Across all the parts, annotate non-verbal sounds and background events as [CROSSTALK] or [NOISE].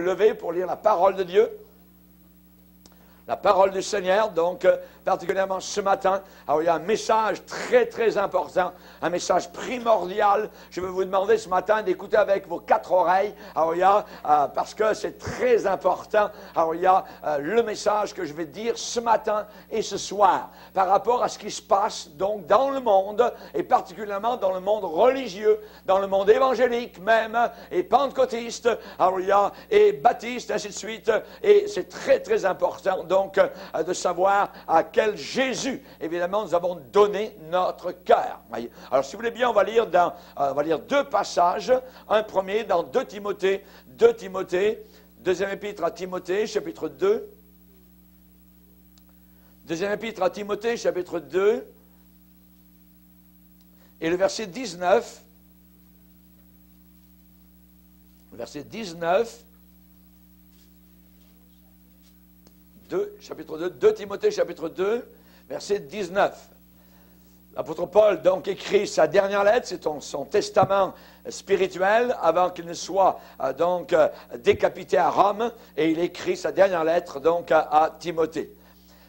lever pour lire la parole de Dieu. La parole du Seigneur, donc euh, particulièrement ce matin. Alors il y a un message très très important, un message primordial. Je vais vous demander ce matin d'écouter avec vos quatre oreilles. Alors euh, parce que c'est très important. Euh, le message que je vais dire ce matin et ce soir par rapport à ce qui se passe donc dans le monde et particulièrement dans le monde religieux, dans le monde évangélique même et pentecôtiste. Et baptiste ainsi de suite et c'est très très important euh, de savoir à quel Jésus, évidemment, nous avons donné notre cœur. Alors, si vous voulez bien, on va lire, dans, euh, deux passages. Un premier dans 2 Timothée, 2 Timothée, deuxième épître à Timothée, chapitre 2. Deuxième épître à Timothée, chapitre 2. Et le verset 19. Le verset 19 2, chapitre 2, 2 Timothée, chapitre 2, verset 19. L'apôtre Paul donc écrit sa dernière lettre, c'est son, testament spirituel avant qu'il ne soit euh, donc euh, décapité à Rome, et il écrit sa dernière lettre donc à, à Timothée.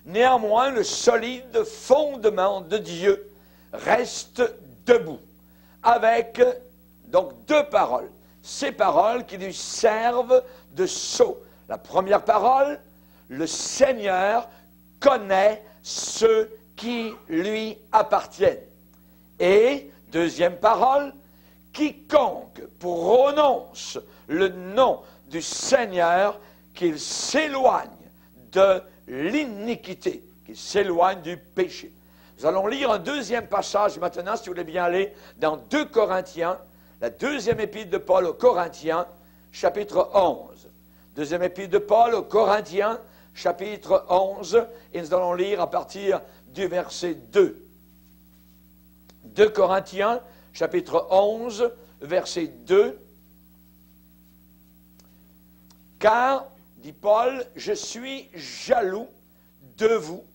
Néanmoins, le solide fondement de Dieu reste debout, avec donc deux paroles. Ces paroles qui lui servent de sceau. La première parole, le Seigneur connaît ceux qui lui appartiennent. Et, deuxième parole, quiconque prononce le nom du Seigneur, qu'il s'éloigne de l'iniquité, qu'il s'éloigne du péché. Nous allons lire un deuxième passage maintenant, si vous voulez bien aller dans 2 Corinthiens, la deuxième épître de Paul aux Corinthiens, chapitre 11. Deuxième épître de Paul aux Corinthiens, chapitre 11, et nous allons lire à partir du verset 2. 2 Corinthiens, chapitre 11, verset 2. Car, dit Paul, je suis jaloux de vous,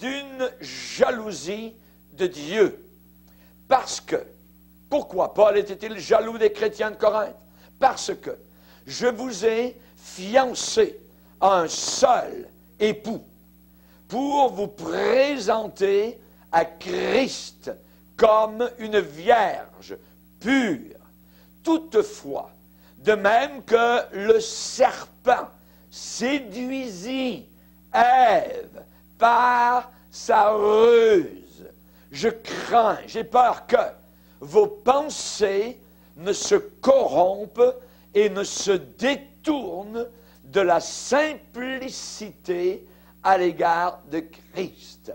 d'une jalousie de Dieu. Parce que, pourquoi Paul était-il jaloux des chrétiens de Corinthe? Parce que je vous ai fiancés un seul époux pour vous présenter à Christ comme une vierge pure. Toutefois, de même que le serpent séduisit Ève par sa ruse, je crains, j'ai peur que vos pensées ne se corrompent et ne se détournent de la simplicité à l'égard de Christ.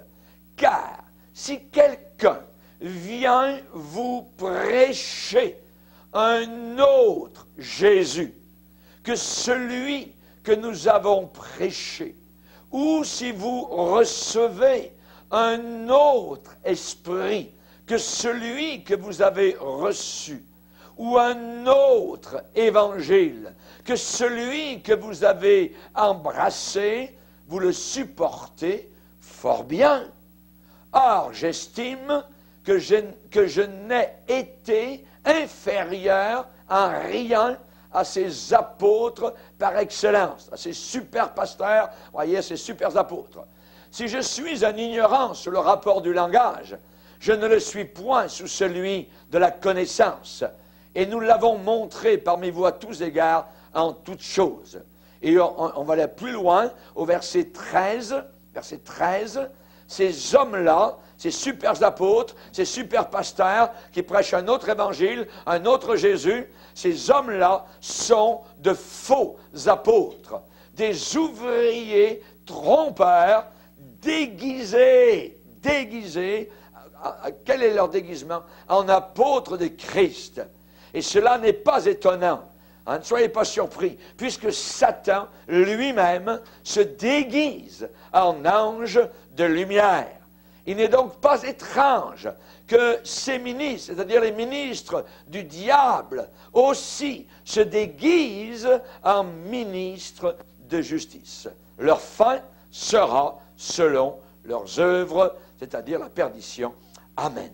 Car si quelqu'un vient vous prêcher un autre Jésus que celui que nous avons prêché, ou si vous recevez un autre esprit que celui que vous avez reçu, ou un autre évangile que celui que vous avez embrassé, vous le supportez fort bien. Or, j'estime que je, n'ai été inférieur en rien à ces apôtres par excellence, à ces super pasteurs, voyez, ces super apôtres. Si je suis en ignorance sur le rapport du langage, je ne le suis point sous celui de la connaissance. Et nous l'avons montré parmi vous à tous égards en toutes choses. Et on, va aller plus loin au verset 13. Verset 13. Ces hommes-là, ces super apôtres, ces super pasteurs qui prêchent un autre évangile, un autre Jésus, ces hommes-là sont de faux apôtres, des ouvriers trompeurs, déguisés, déguisés. Quel est leur déguisement? En apôtres de Christ. Et cela n'est pas étonnant. Hein, ne soyez pas surpris, puisque Satan lui-même se déguise en ange de lumière. Il n'est donc pas étrange que ces ministres, c'est-à-dire les ministres du diable, aussi se déguisent en ministres de justice. Leur fin sera selon leurs œuvres, c'est-à-dire la perdition. Amen.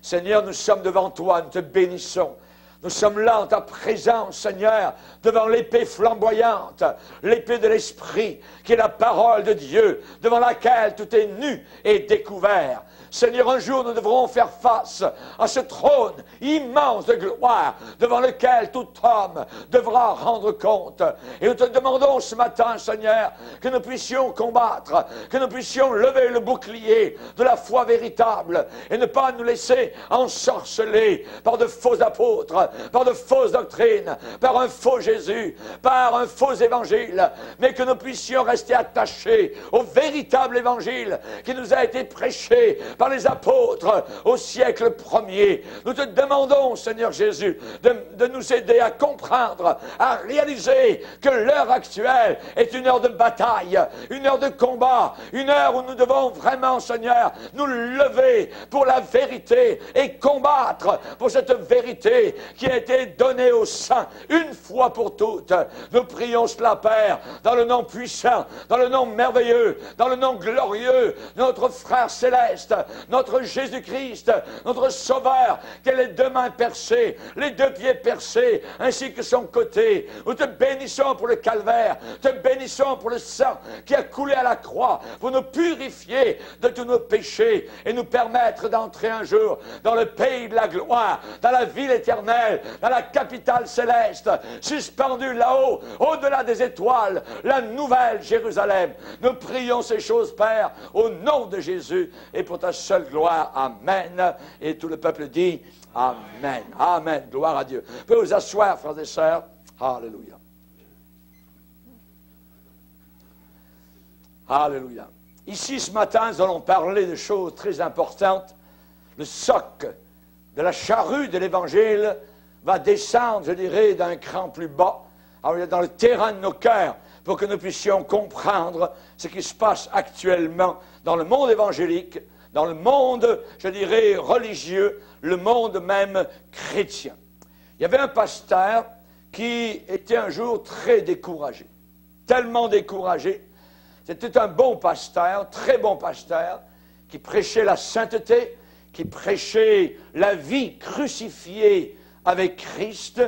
Seigneur, nous sommes devant toi, nous te bénissons Nous sommes là en ta présence, Seigneur, devant l'épée flamboyante, l'épée de l'Esprit, qui est la parole de Dieu, devant laquelle tout est nu et découvert. Seigneur, un jour nous devrons faire face à ce trône immense de gloire devant lequel tout homme devra rendre compte. Et nous te demandons ce matin, Seigneur, que nous puissions combattre, que nous puissions lever le bouclier de la foi véritable et ne pas nous laisser ensorceler par de faux apôtres, par de fausses doctrines, par un faux Jésus, par un faux évangile, mais que nous puissions rester attachés au véritable évangile qui nous a été prêché par les apôtres au siècle premier. Nous te demandons, Seigneur Jésus, de, nous aider à comprendre, à réaliser que l'heure actuelle est une heure de bataille, une heure de combat, une heure où nous devons vraiment, Seigneur, nous lever pour la vérité et combattre pour cette vérité qui a été donnée aux saints une fois pour toutes. Nous prions cela, Père, dans le nom puissant, dans le nom merveilleux, dans le nom glorieux de notre frère céleste, notre Jésus-Christ, notre Sauveur, qui a les deux mains percées, les deux pieds percés, ainsi que son côté. Nous te bénissons pour le calvaire, te bénissons pour le sang qui a coulé à la croix, pour nous purifier de tous nos péchés et nous permettre d'entrer un jour dans le pays de la gloire, dans la ville éternelle, dans la capitale céleste, suspendue là-haut, au-delà des étoiles, la nouvelle Jérusalem. Nous prions ces choses, Père, au nom de Jésus et pour ta seule gloire. Amen. Et tout le peuple dit Amen. Amen. Gloire à Dieu. Vous pouvez vous asseoir, frères et sœurs. Alléluia. Alléluia. Ici, ce matin, nous allons parler de choses très importantes. Le soc de la charrue de l'Évangile va descendre, je dirais, d'un cran plus bas, dans le terrain de nos cœurs, pour que nous puissions comprendre ce qui se passe actuellement dans le monde évangélique, dans le monde, je dirais, religieux, le monde même chrétien. Il y avait un pasteur qui était un jour très découragé, tellement découragé. C'était un bon pasteur, très bon pasteur, qui prêchait la sainteté, qui prêchait la vie crucifiée avec Christ,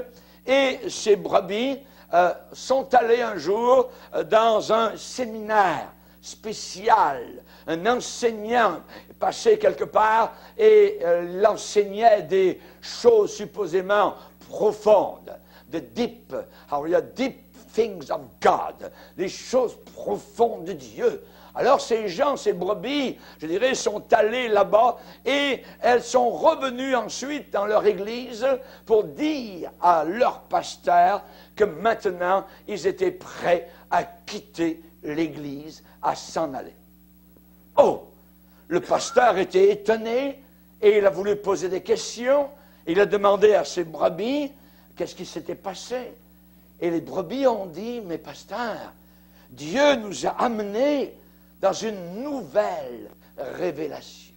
et ses brebis euh, sont allés un jour euh, dans un séminaire spécial. Un enseignant passait quelque part et euh, l'enseignait des choses supposément profondes, de deep, how deep things of God, des choses profondes de Dieu. Alors ces gens, ces brebis, je dirais, sont allés là-bas et elles sont revenues ensuite dans leur église pour dire à leur pasteur que maintenant ils étaient prêts à quitter l'église, à s'en aller. Oh, le pasteur était étonné et il a voulu poser des questions. Il a demandé à ses brebis qu'est-ce qui s'était passé. Et les brebis ont dit, mais pasteur, Dieu nous a amenés dans une nouvelle révélation.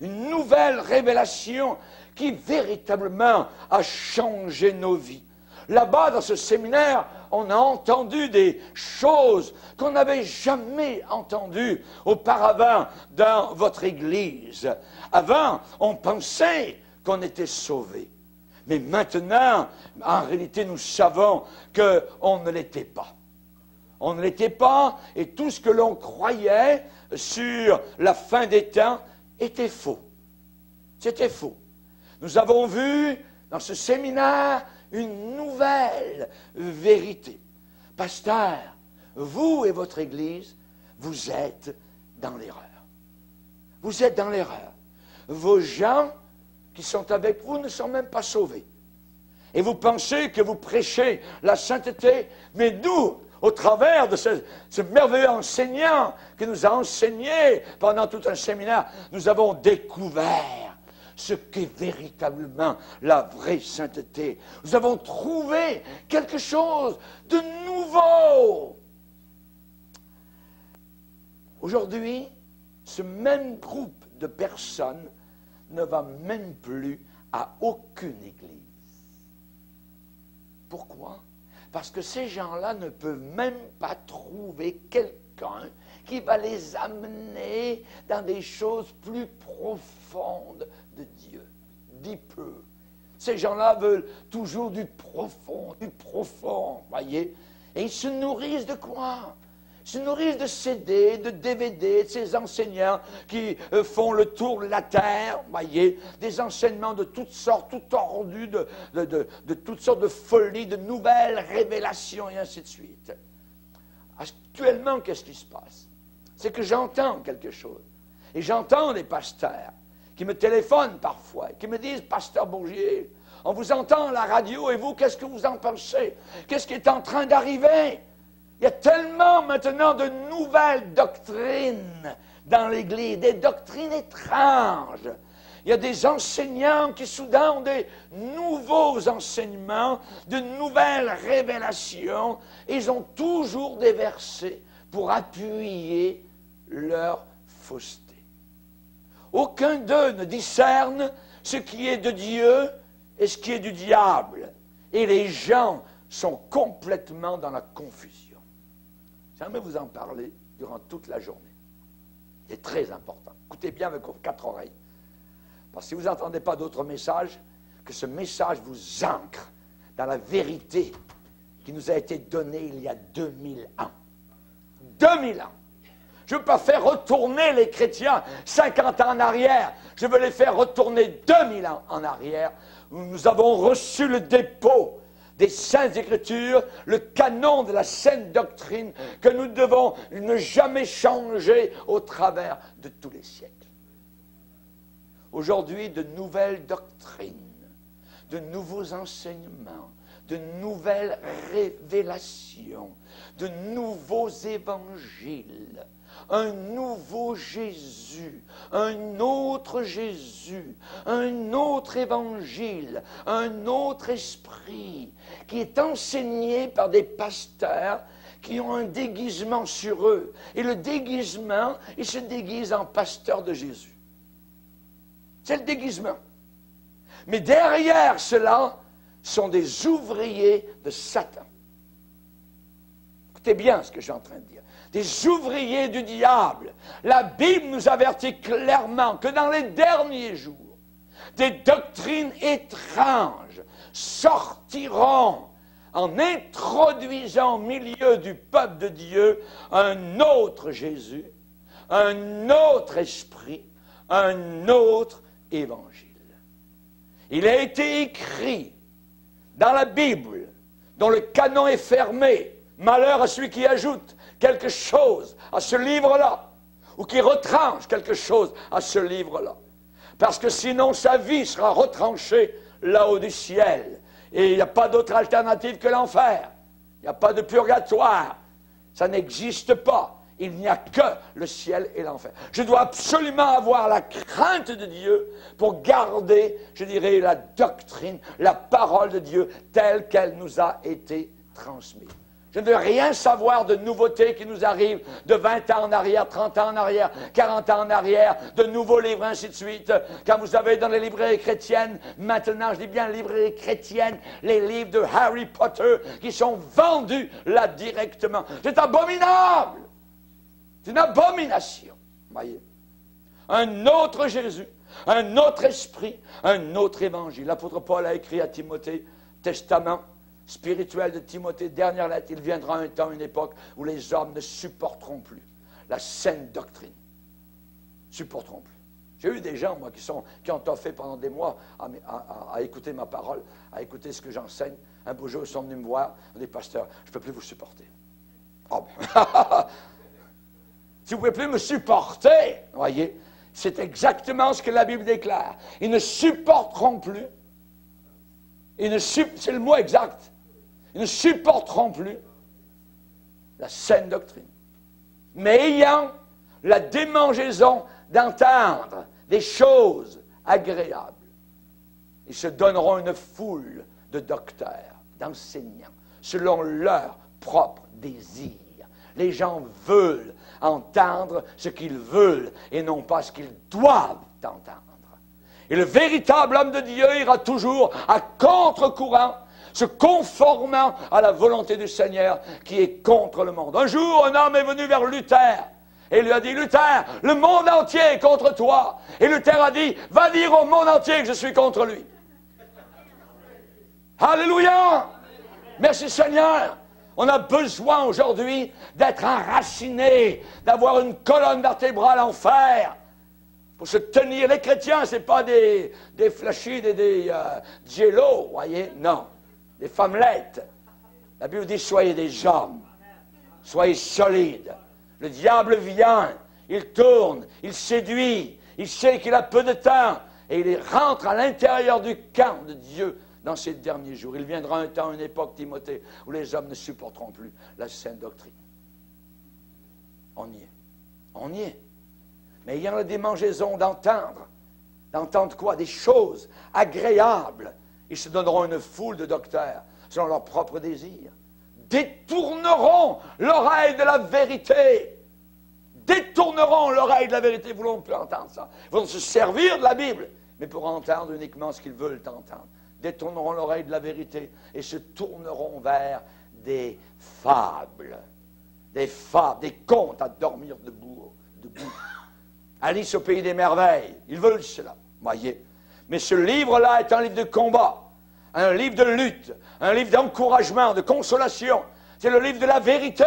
Une nouvelle révélation qui véritablement a changé nos vies. Là-bas, dans ce séminaire, on a entendu des choses qu'on n'avait jamais entendues auparavant dans votre Église. Avant, on pensait qu'on était sauvé. Mais maintenant, en réalité, nous savons qu'on ne l'était pas. On ne l'était pas, et tout ce que l'on croyait sur la fin des temps était faux. C'était faux. Nous avons vu dans ce séminaire une nouvelle vérité. Pasteur, vous et votre Église, vous êtes dans l'erreur. Vous êtes dans l'erreur. Vos gens qui sont avec vous ne sont même pas sauvés. Et vous pensez que vous prêchez la sainteté, mais nous, au travers de ce, merveilleux enseignant qui nous a enseigné pendant tout un séminaire, nous avons découvert ce qu'est véritablement la vraie sainteté. Nous avons trouvé quelque chose de nouveau. Aujourd'hui, ce même groupe de personnes ne va même plus à aucune église. Pourquoi? Parce que ces gens-là ne peuvent même pas trouver quelqu'un qui va les amener dans des choses plus profondes de Dieu. Dis peu. Ces gens-là veulent toujours du profond, du profond, voyez. Et ils se nourrissent de quoi? Ils se nourrissent de CD, de DVD, de ces enseignants qui euh, font le tour de la terre, voyez, des enseignements de toutes sortes, tout tordus, de, de toutes sortes de folies, de nouvelles révélations et ainsi de suite. Actuellement, qu'est-ce qui se passe? C'est que j'entends quelque chose. Et j'entends des pasteurs qui me téléphonent parfois, qui me disent, Pasteur Bourgier, on vous entend à la radio et vous, qu'est-ce que vous en pensez? Qu'est-ce qui est en train d'arriver? Il y a tellement maintenant de nouvelles doctrines dans l'Église, des doctrines étranges. Il y a des enseignants qui soudain ont des nouveaux enseignements, de nouvelles révélations. Ils ont toujours des versets pour appuyer leur fausseté. Aucun d'eux ne discerne ce qui est de Dieu et ce qui est du diable. Et les gens sont complètement dans la confusion. J'aimerais vous en parler durant toute la journée. C'est très important. Écoutez bien avec vos quatre oreilles. Parce que si vous n'entendez pas d'autres messages, que ce message vous ancre dans la vérité qui nous a été donnée il y a 2000 ans. 2000 ans. Je ne veux pas faire retourner les chrétiens 50 ans en arrière. Je veux les faire retourner 2000 ans en arrière. Nous avons reçu le dépôt des Saintes Écritures, le canon de la sainte doctrine que nous devons ne jamais changer au travers de tous les siècles. Aujourd'hui, de nouvelles doctrines, de nouveaux enseignements, de nouvelles révélations, de nouveaux évangiles un nouveau Jésus, un autre Jésus, un autre évangile, un autre esprit qui est enseigné par des pasteurs qui ont un déguisement sur eux. Et le déguisement, ils se déguisent en pasteur de Jésus. C'est le déguisement. Mais derrière cela sont des ouvriers de Satan. Écoutez bien ce que je suis en train de dire des ouvriers du diable. La Bible nous avertit clairement que dans les derniers jours, des doctrines étranges sortiront en introduisant au milieu du peuple de Dieu un autre Jésus, un autre esprit, un autre évangile. Il a été écrit dans la Bible, dont le canon est fermé, malheur à celui qui ajoute, quelque chose à ce livre-là, ou qui retranche quelque chose à ce livre-là. Parce que sinon sa vie sera retranchée là-haut du ciel. Et il n'y a pas d'autre alternative que l'enfer. Il n'y a pas de purgatoire. Ça n'existe pas. Il n'y a que le ciel et l'enfer. Je dois absolument avoir la crainte de Dieu pour garder, je dirais, la doctrine, la parole de Dieu telle qu'elle nous a été transmise. Je ne veux rien savoir de nouveautés qui nous arrivent de 20 ans en arrière, 30 ans en arrière, 40 ans en arrière, de nouveaux livres, ainsi de suite. Quand vous avez dans les librairies chrétiennes, maintenant, je dis bien librairies chrétiennes, les livres de Harry Potter qui sont vendus là directement. C'est abominable. C'est une abomination. Voyez. Un autre Jésus, un autre esprit, un autre évangile. L'apôtre Paul a écrit à Timothée, Testament spirituel de Timothée, dernière lettre, il viendra un temps, une époque où les hommes ne supporteront plus la saine doctrine. Supporteront plus. J'ai eu des gens, moi, qui, sont, qui ont toffé pendant des mois à, écouter ma parole, à écouter ce que j'enseigne. Un beau jour, ils sont venus me voir, des pasteurs, je ne peux plus vous supporter. Oh, [LAUGHS] si vous ne pouvez plus me supporter, voyez, c'est exactement ce que la Bible déclare. Ils ne supporteront plus. Ils ne c'est le mot exact. Ils ne supporteront plus la saine doctrine. Mais ayant la démangeaison d'entendre des choses agréables, ils se donneront une foule de docteurs, d'enseignants, selon leur propre désir. Les gens veulent entendre ce qu'ils veulent et non pas ce qu'ils doivent entendre. Et le véritable homme de Dieu ira toujours à contre-courant se conformant à la volonté du Seigneur qui est contre le monde. Un jour, un homme est venu vers Luther et lui a dit, Luther, le monde entier est contre toi. Et Luther a dit, va dire au monde entier que je suis contre lui. Alléluia. Merci Seigneur. On a besoin aujourd'hui d'être enraciné, d'avoir une colonne vertébrale en fer pour se tenir. Les chrétiens, ce n'est pas des, des flashies, des, des euh, voyez, non, des femmelettes. La Bible dit soyez des hommes, soyez solides. Le diable vient, il tourne, il séduit, il sait qu'il a peu de temps et il rentre à l'intérieur du camp de Dieu dans ces derniers jours. Il viendra un temps, une époque, Timothée, où les hommes ne supporteront plus la sainte doctrine. On y est. On y est. Mais il y en a des mangeaisons d'entendre. D'entendre quoi? Des choses agréables. Ils se donneront une foule de docteurs selon leurs propres désirs. Détourneront l'oreille de la vérité. Détourneront l'oreille de la vérité. Ils ne plus entendre ça. Ils vont se servir de la Bible, mais pour entendre uniquement ce qu'ils veulent entendre détourneront l'oreille de la vérité et se tourneront vers des fables. Des fables, des contes à dormir debout. debout. Alice au pays des merveilles, ils veulent cela, voyez. Mais ce livre-là est un livre de combat, un livre de lutte, un livre d'encouragement, de consolation. C'est le livre de la vérité.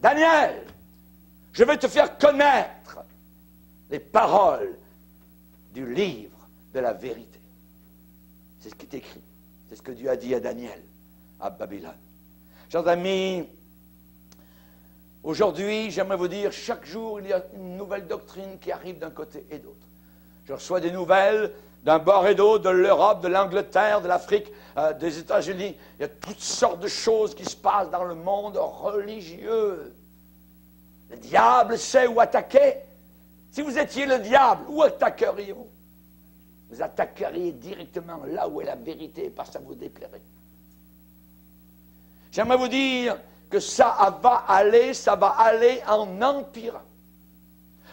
Daniel, je vais te faire connaître les paroles du livre de la vérité. C'est ce qui est écrit. C'est ce que Dieu a dit à Daniel, à Babylone. Chers amis, aujourd'hui, j'aimerais vous dire, chaque jour, il y a une nouvelle doctrine qui arrive d'un côté et d'autre. Je reçois des nouvelles d'un bord et d'autre, de l'Europe, de l'Angleterre, de l'Afrique, euh, des États-Unis. Il y a toutes sortes de choses qui se passent dans le monde religieux. Le diable sait où attaquer. Si vous étiez le diable, où attaqueriez-vous? Vous attaqueriez directement là où est la vérité, parce que ça vous déplairait. J'aimerais vous dire que ça va aller, ça va aller en empirant.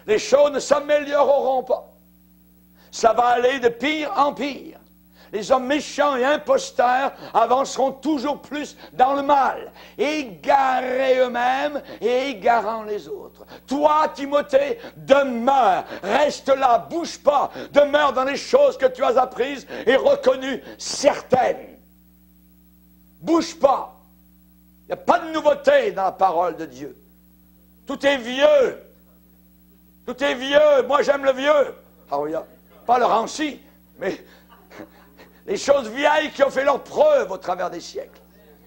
Les choses ne s'amélioreront pas. Ça va aller de pire en pire les hommes méchants et imposteurs avanceront toujours plus dans le mal, égarés eux-mêmes et égarant les autres. Toi, Timothée, demeure, reste là, bouge pas, demeure dans les choses que tu as apprises et reconnues certaines. Bouge pas. Il n'y a pas de nouveauté dans la parole de Dieu. Tout est vieux. Tout est vieux. Moi, j'aime le vieux. Ah pas le ranci, mais les choses vieilles qui ont fait leur preuve au travers des siècles.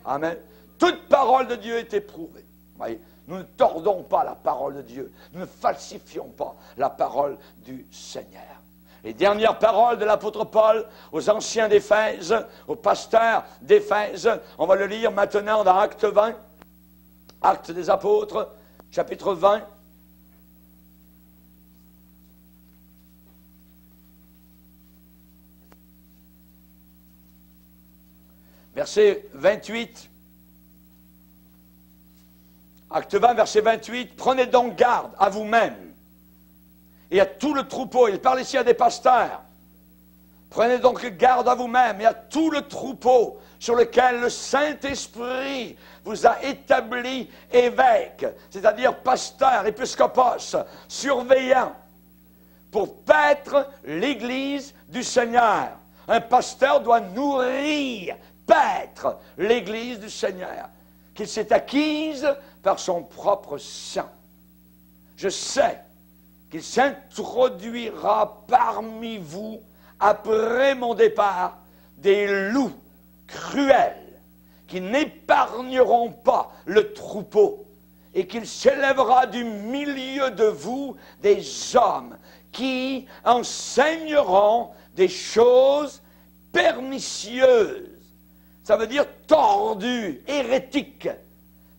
Amen. Toute parole de Dieu est éprouvée. Voyez, nous ne tordons pas la parole de Dieu. Nous ne falsifions pas la parole du Seigneur. Les dernières paroles de l'apôtre Paul aux anciens d'Éphèse, aux pasteurs d'Éphèse, on va le lire maintenant dans Acte 20, Acte des apôtres, chapitre 20. Verset 28. Acte 20, verset 28. Prenez donc garde à vous-même et à tout le troupeau. Il parle ici à des pasteurs. Prenez donc garde à vous-même et à tout le troupeau sur lequel le Saint-Esprit vous a établi évêque, c'est-à-dire pasteur, épiscopos, surveillant, pour paître l'Église du Seigneur. Un pasteur doit nourrir l'Église du Seigneur, qu'il s'est acquise par son propre sang. Je sais qu'il s'introduira parmi vous, après mon départ, des loups cruels qui n'épargneront pas le troupeau et qu'il s'élèvera du milieu de vous des hommes qui enseigneront des choses pernicieuses ça veut dire tordu, hérétique,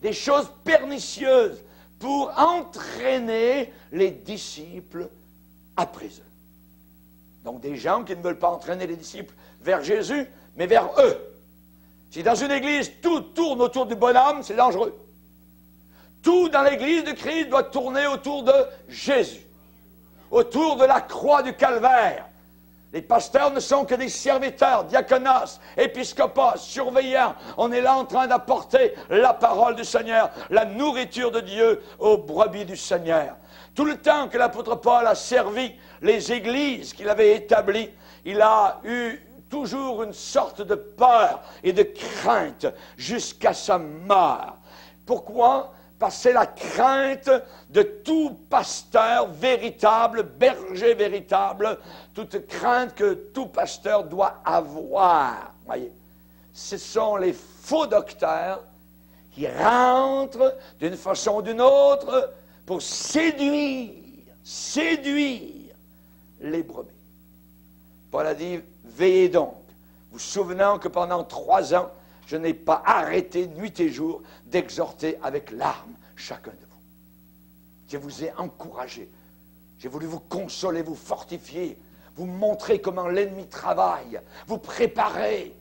des choses pernicieuses pour entraîner les disciples après eux. Donc des gens qui ne veulent pas entraîner les disciples vers Jésus, mais vers eux. Si dans une église tout tourne autour du bonhomme, c'est dangereux. Tout dans l'église de Christ doit tourner autour de Jésus, autour de la croix du calvaire, les pasteurs ne sont que des serviteurs, diaconas, épiscopos, surveillants. On est là en train d'apporter la parole du Seigneur, la nourriture de Dieu aux brebis du Seigneur. Tout le temps que l'apôtre Paul a servi les églises qu'il avait établies, il a eu toujours une sorte de peur et de crainte jusqu'à sa mort. Pourquoi C'est la crainte de tout pasteur véritable, berger véritable, toute crainte que tout pasteur doit avoir. Voyez, ce sont les faux docteurs qui rentrent d'une façon ou d'une autre pour séduire, séduire les brebis. Paul a dit, veillez donc, vous souvenant que pendant trois ans, je n'ai pas arrêté nuit et jour d'exhorter avec larmes chacun de vous. Je vous ai encouragé, j'ai voulu vous consoler, vous fortifier, vous montrer comment l'ennemi travaille, vous préparer,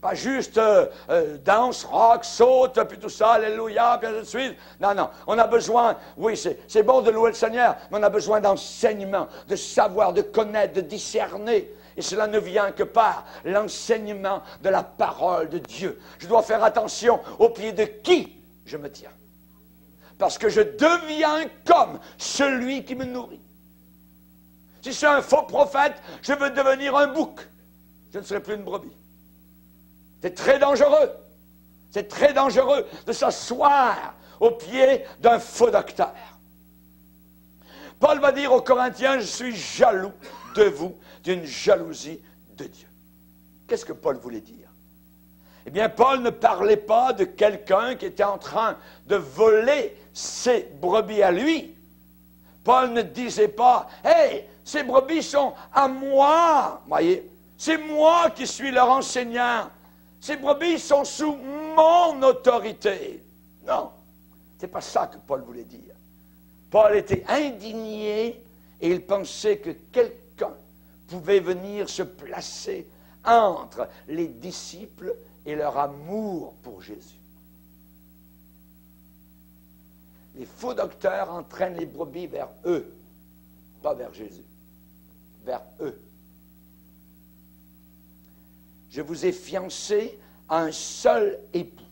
pas juste euh, euh, danse, rock, saute, puis tout ça, alléluia, puis ainsi de suite. Non, non. On a besoin, oui, c'est bon de louer le Seigneur, mais on a besoin d'enseignement, de savoir, de connaître, de discerner. Et cela ne vient que par l'enseignement de la parole de Dieu. Je dois faire attention au pied de qui je me tiens. Parce que je deviens comme celui qui me nourrit. Si c'est un faux prophète, je veux devenir un bouc. Je ne serai plus une brebis. C'est très dangereux. C'est très dangereux de s'asseoir au pied d'un faux docteur. Paul va dire aux Corinthiens, je suis jaloux de vous, d'une jalousie de Dieu. Qu'est-ce que Paul voulait dire? Eh bien, Paul ne parlait pas de quelqu'un qui était en train de voler ses brebis à lui. Paul ne disait pas, Hé, ces brebis sont à moi. Voyez, c'est moi qui suis leur enseignant. Ces brebis sont sous mon autorité. Non, c'est pas ça que Paul voulait dire. Paul était indigné et il pensait que quelqu'un pouvait venir se placer entre les disciples et leur amour pour Jésus. Les faux docteurs entraînent les brebis vers eux, pas vers Jésus, vers eux je vous ai fiancé à un seul époux.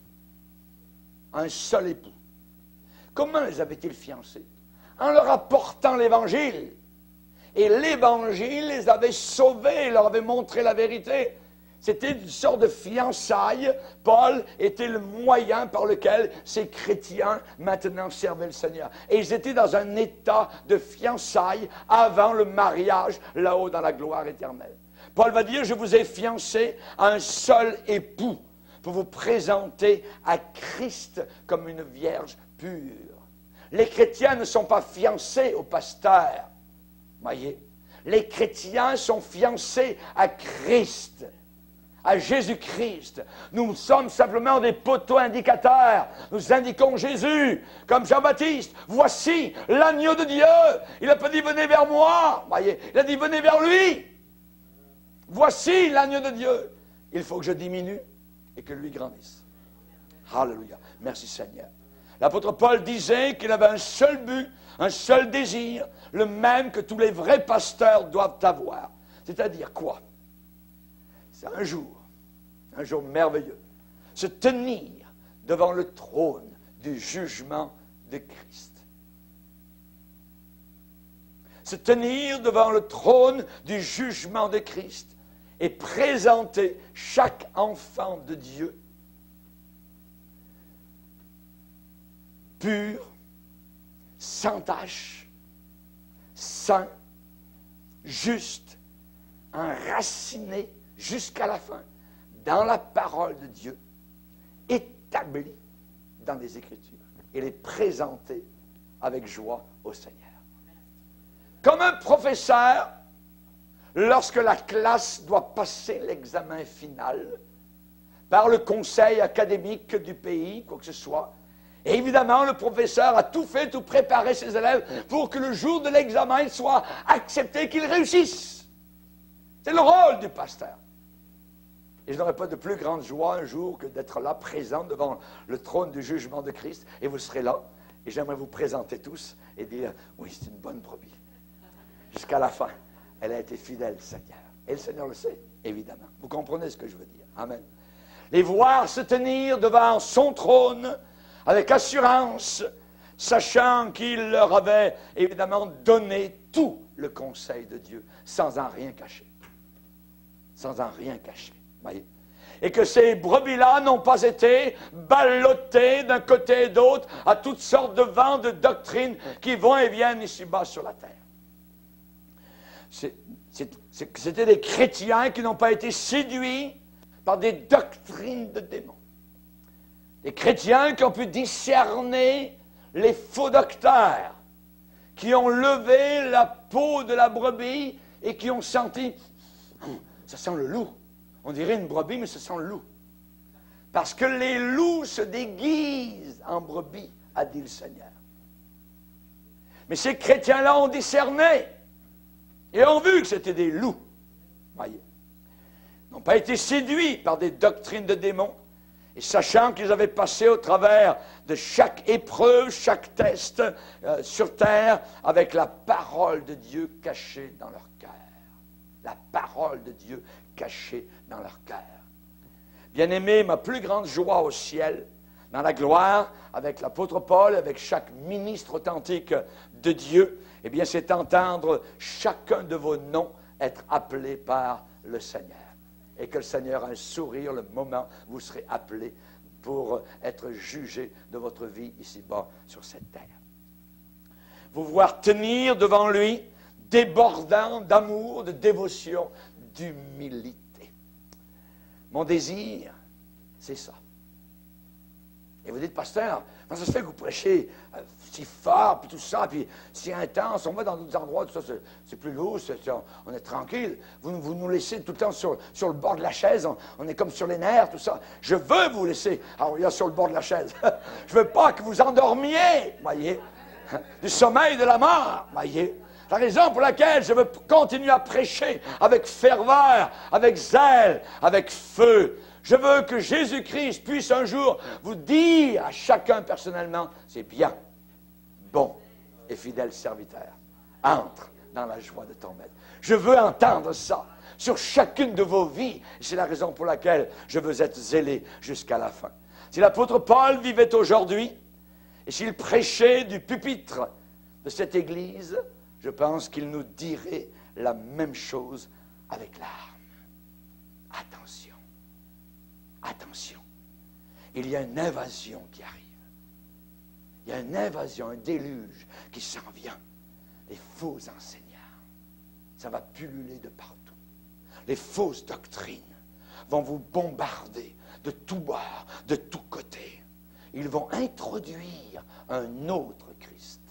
Un seul époux. Comment les avait-il fiancés? En leur apportant l'évangile. Et l'évangile les avait sauvés, leur avait montré la vérité. C'était une sorte de fiançailles. Paul était le moyen par lequel ces chrétiens maintenant servaient le Seigneur. Et ils étaient dans un état de fiançailles avant le mariage là-haut dans la gloire éternelle. Paul va dire, je vous ai fiancé à un seul époux pour vous présenter à Christ comme une vierge pure. Les chrétiens ne sont pas fiancés au pasteur. Voyez, les chrétiens sont fiancés à Christ, à Jésus-Christ. Nous sommes simplement des poteaux indicateurs. Nous indiquons Jésus, comme Jean-Baptiste. Voici l'agneau de Dieu. Il n'a pas dit venez vers moi. Il a dit venez vers lui. Voici l'agneau de Dieu. Il faut que je diminue et que lui grandisse. Alléluia. Merci Seigneur. L'apôtre Paul disait qu'il avait un seul but, un seul désir, le même que tous les vrais pasteurs doivent avoir. C'est-à-dire quoi? C'est un jour, un jour merveilleux, se tenir devant le trône du jugement de Christ. Se tenir devant le trône du jugement de Christ et présenter chaque enfant de Dieu pur, sans tache, saint, juste, enraciné jusqu'à la fin dans la parole de Dieu, établi dans les Écritures et les présenter avec joie au Seigneur. Comme un professeur lorsque la classe doit passer l'examen final par le conseil académique du pays, quoi que ce soit. Et évidemment, le professeur a tout fait, tout préparé ses élèves pour que le jour de l'examen, il soit accepté, qu'ils réussissent. C'est le rôle du pasteur. Et je n'aurai pas de plus grande joie un jour que d'être là, présent devant le trône du jugement de Christ. Et vous serez là. Et j'aimerais vous présenter tous et dire, oui, c'est une bonne brebis. Jusqu'à la fin elle a été fidèle, Seigneur. Et le Seigneur le sait, évidemment. Vous comprenez ce que je veux dire. Amen. Les voir se tenir devant son trône avec assurance, sachant qu'il leur avait évidemment donné tout le conseil de Dieu, sans en rien cacher. sans en rien cacher. Et que ces brebis-là n'ont pas été ballottées d'un côté et d'autre à toutes sortes de vents de doctrines qui vont et viennent ici-bas sur la terre. C'était des chrétiens qui n'ont pas été séduits par des doctrines de démons. Des chrétiens qui ont pu discerner les faux docteurs, qui ont levé la peau de la brebis et qui ont senti, ça sent le loup. On dirait une brebis, mais ça sent le loup. Parce que les loups se déguisent en brebis, a dit le Seigneur. Mais ces chrétiens-là ont discerné et ont vu que c'était des loups. Voyez. N'ont pas été séduits par des doctrines de démons. Et sachant qu'ils avaient passé au travers de chaque épreuve, chaque test euh, sur terre, avec la parole de Dieu cachée dans leur cœur. La parole de Dieu cachée dans leur cœur. Bien-aimé, ma plus grande joie au ciel, dans la gloire, avec l'apôtre Paul, avec chaque ministre authentique de Dieu, eh bien, c'est entendre chacun de vos noms être appelé par le Seigneur. Et que le Seigneur a un sourire le moment où vous serez appelé pour être jugé de votre vie ici-bas sur cette terre. Vous voir tenir devant lui, débordant d'amour, de dévotion, d'humilité. Mon désir, c'est ça. Et vous dites, pasteur, ça se fait que vous prêchez euh, si fort, puis tout ça, puis si intense, on va dans d'autres endroits, tout ça, c'est plus lourd, on est tranquille. Vous, nous laissez tout le temps sur, le bord de la chaise, on, est comme sur les nerfs, tout ça. Je veux vous laisser, alors il y a sur le bord de la chaise. [LAUGHS] Je veux pas que vous endormiez, voyez, [LAUGHS] du sommeil de la mort, voyez. La raison pour laquelle je veux continuer à prêcher avec ferveur, avec zèle, avec feu, je veux que Jésus-Christ puisse un jour vous dire à chacun personnellement, c'est bien, bon et fidèle serviteur, entre dans la joie de ton maître. Je veux entendre ça sur chacune de vos vies. C'est la raison pour laquelle je veux être zélé jusqu'à la fin. Si l'apôtre Paul vivait aujourd'hui, et s'il prêchait du pupitre de cette Église, je pense qu'il nous dirait la même chose avec larmes. Attention, attention, il y a une invasion qui arrive. Il y a une invasion, un déluge qui s'en vient. Les faux enseignants, ça va pulluler de partout. Les fausses doctrines vont vous bombarder de tous bords, de tous côtés. Ils vont introduire un autre Christ,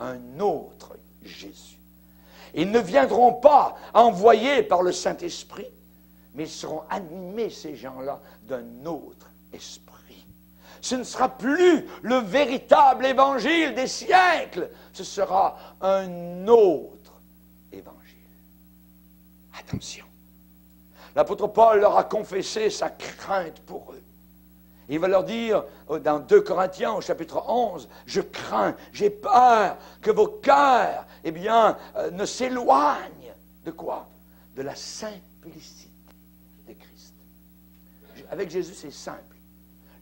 un autre Jésus. Ils ne viendront pas envoyés par le Saint-Esprit, mais ils seront animés, ces gens-là, d'un autre esprit. Ce ne sera plus le véritable évangile des siècles, ce sera un autre évangile. Attention. L'apôtre Paul leur a confessé sa crainte pour eux. Il va leur dire euh, dans 2 Corinthiens au chapitre 11, je crains, j'ai peur que vos cœurs, eh bien, euh, ne s'éloignent de quoi? De la simplicité. Avec Jésus, c'est simple.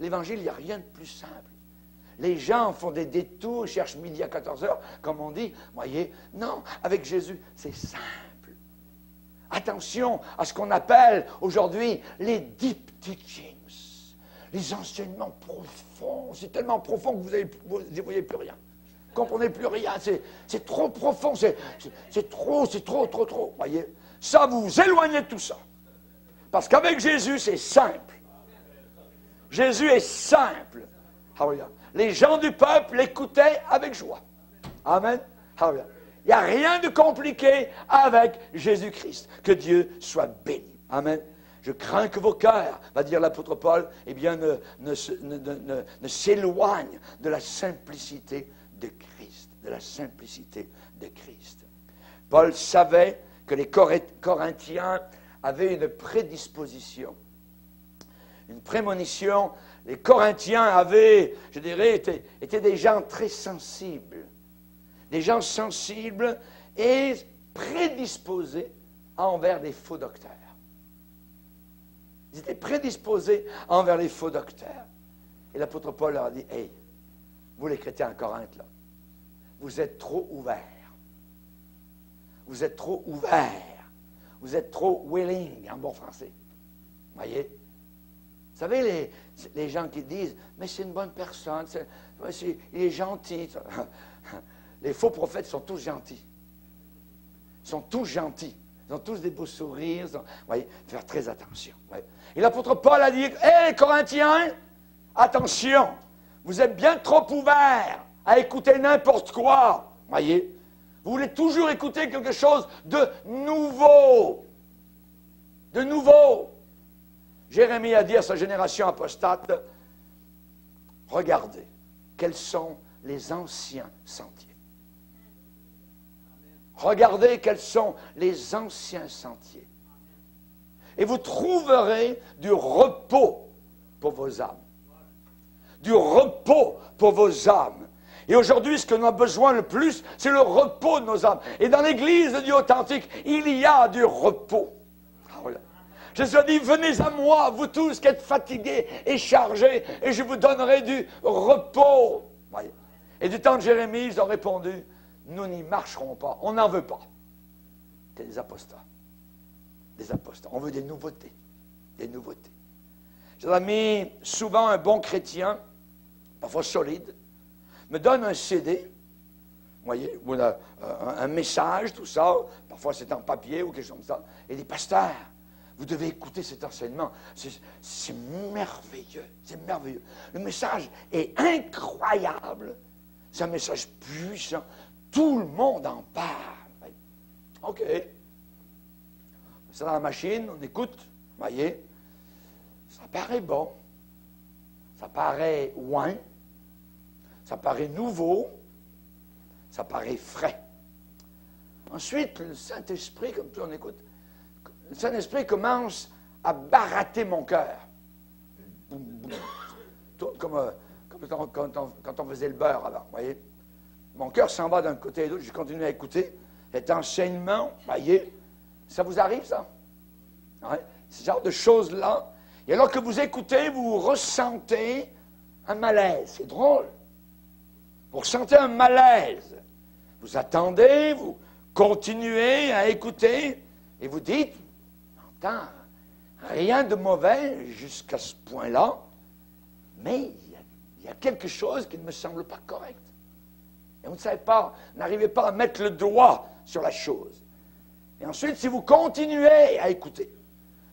L'évangile, il n'y a rien de plus simple. Les gens font des détours, cherchent midi à 14 heures, comme on dit. Voyez, non, avec Jésus, c'est simple. Attention à ce qu'on appelle aujourd'hui les deep teachings les enseignements profonds, c'est tellement profond que vous ne voyez plus rien. Vous ne comprenez plus rien, c'est trop profond, c'est trop, c'est trop, trop, trop. Voyez, ça vous vous éloignez de tout ça. Parce qu'avec Jésus, c'est simple. Jésus est simple. Les gens du peuple l'écoutaient avec joie. Amen. Il n'y a rien de compliqué avec Jésus-Christ. Que Dieu soit béni. Amen. Je crains que vos cœurs, va dire l'apôtre Paul, eh bien, ne, ne, s'éloignent de la simplicité de Christ, de la simplicité de Christ. Paul savait que les Corinthiens avaient une prédisposition, une prémonition. Les Corinthiens avaient, je dirais, étaient, des gens très sensibles, des gens sensibles et prédisposés envers des faux docteurs. Ils étaient prédisposés envers les faux docteurs. Et l'apôtre Paul leur a dit, hey, vous les chrétiens en Corinthe, là, vous êtes trop ouverts. Vous êtes trop ouverts. vous êtes trop willing en bon français. Voyez? Vous savez, les, gens qui disent, mais c'est une bonne personne, il est gentil. [LAUGHS] Les faux prophètes sont tous gentils. Ils sont tous gentils. Ils ont tous des beaux sourires. Vous voyez, faire très attention. Et l'apôtre Paul a dit, hé Corinthiens, attention, vous êtes bien trop ouverts à écouter n'importe quoi. Voyez, vous voulez toujours écouter quelque chose de nouveau. De nouveau. Jérémie a dit à sa génération apostate, regardez, quels sont les anciens sentiers. Regardez quels sont les anciens sentiers. Et vous trouverez du repos pour vos âmes. Du repos pour vos âmes. Et aujourd'hui, ce que nous avons besoin le plus, c'est le repos de nos âmes. Et dans l'Église de Dieu authentique, il y a du repos. Ah, Jésus a dit, venez à moi, vous tous qui êtes fatigués et chargés, et je vous donnerai du repos. Et du temps de Jérémie, ils ont répondu, nous n'y marcherons pas, on n'en veut pas. C'est des apostats. Des apostats. On veut des nouveautés. Des nouveautés. J'ai ami, souvent un bon chrétien, parfois solide, me donne un CD, voyez, ou un, un, message, tout ça, parfois c'est en papier ou quelque chose comme ça, et dit, pasteur, vous devez écouter cet enseignement. C'est merveilleux, c'est merveilleux. Le message est incroyable. C'est un message puissant. Tout le monde en parle. OK. C'est dans la machine, on écoute, voyez? Ça paraît bon. Ça paraît loin. Ça paraît nouveau. Ça paraît frais. Ensuite, le Saint-Esprit, comme on écoute, le Saint-Esprit commence à barater mon cœur. Comme, euh, quand, on, faisait le beurre avant. Mon cœur s'en va d'un côté et de l'autre. Je continue à écouter cet enseignement. Voyez, ça vous arrive, ça? Ouais. Ce genre de choses-là. Et alors que vous écoutez, vous ressentez un malaise. C'est drôle. Vous ressentez un malaise. Vous attendez, vous continuez à écouter et vous dites, rien de mauvais jusqu'à ce point-là, mais il y, a quelque chose qui ne me semble pas correct. Et vous ne savez pas, n'arrivez pas à mettre le doigt sur la chose. Et ensuite, si vous continuez à écouter,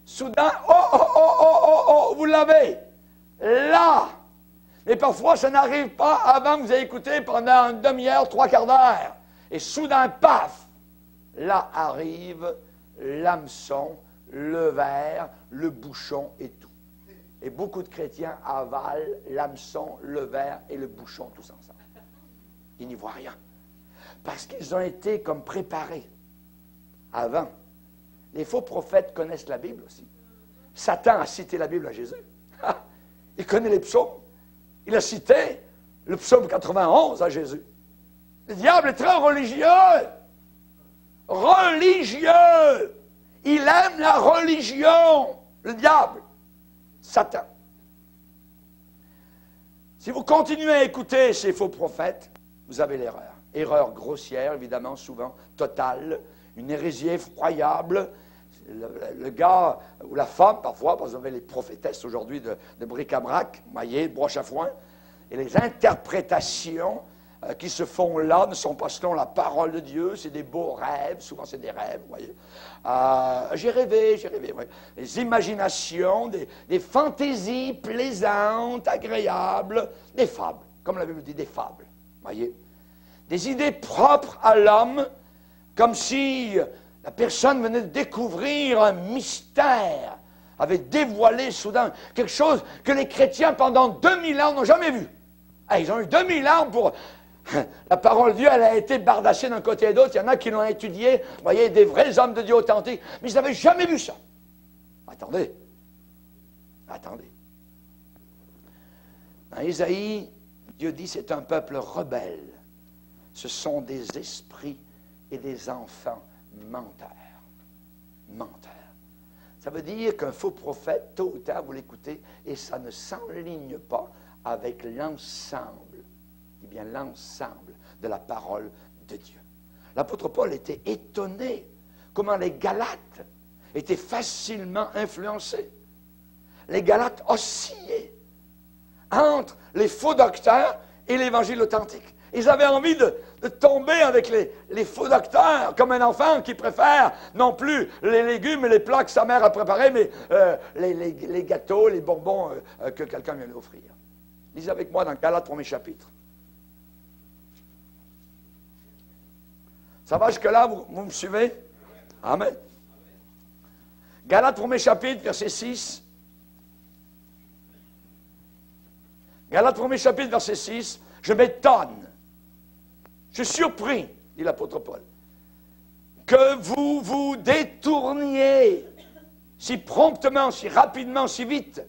soudain, oh, oh, oh, oh, oh, oh, vous l'avez. Là. Mais parfois, ça n'arrive pas avant que vous ayez écouté pendant une demi-heure, trois quarts d'heure. Et soudain, paf, là arrive l'hameçon, le verre, le bouchon et tout. Et beaucoup de chrétiens avalent l'hameçon, le verre et le bouchon tous ensemble ils n'y voient rien. Parce qu'ils ont été comme préparés avant. Les faux prophètes connaissent la Bible aussi. Satan a cité la Bible à Jésus. Il connaît les psaumes. Il a cité le psaume 91 à Jésus. Le diable est très religieux. Religieux. Il aime la religion. Le diable. Satan. Si vous continuez à écouter ces faux prophètes, vous avez l'erreur. Erreur grossière, évidemment, souvent totale, une hérésie effroyable. Le, gars ou la femme, parfois, parce avez les prophétesses aujourd'hui de, bric-à-brac, maillé, broche à foin, et les interprétations qui se font là ne sont pas selon la parole de Dieu, c'est des beaux rêves, souvent c'est des rêves, vous voyez. Euh, j'ai rêvé, j'ai rêvé, voyez. Des imaginations, des, fantaisies plaisantes, agréables, des fables, comme la Bible dit, des fables, voyez des idées propres à l'homme, comme si la personne venait de découvrir un mystère, avait dévoilé soudain quelque chose que les chrétiens pendant 2000 ans n'ont jamais vu. Ah, ils ont eu 2000 ans pour... La parole de Dieu, elle a été bardassée d'un côté et d'autre. Il y en a qui l'ont étudiée, vous voyez, des vrais hommes de Dieu authentiques, mais ils n'avaient jamais vu ça. Attendez. Attendez. Dans Isaïe, Dieu dit c'est un peuple rebelle ce sont des esprits et des enfants menteurs. Menteurs. Ça veut dire qu'un faux prophète, tôt ou tard, vous l'écoutez, et ça ne s'enligne pas avec l'ensemble, l'ensemble de la parole de Dieu. L'apôtre Paul était étonné comment les Galates étaient facilement influencés. Les Galates oscillaient entre les faux docteurs et l'évangile authentique. Ils avaient envie de, tomber avec les, faux docteurs, comme un enfant qui préfère non plus les légumes et les plats que sa mère a préparés, mais euh, les, gâteaux, les bonbons euh, euh, que quelqu'un vient lui offrir. Lisez avec moi dans Galates, premier chapitre. Ça va jusque-là, vous, vous, me suivez? Amen. Galates, premier chapitre, verset 6. Galates, premier chapitre, verset 6. Je m'étonne je suis surpris, dit l'apôtre Paul, que vous vous détourniez si promptement, si rapidement, si vite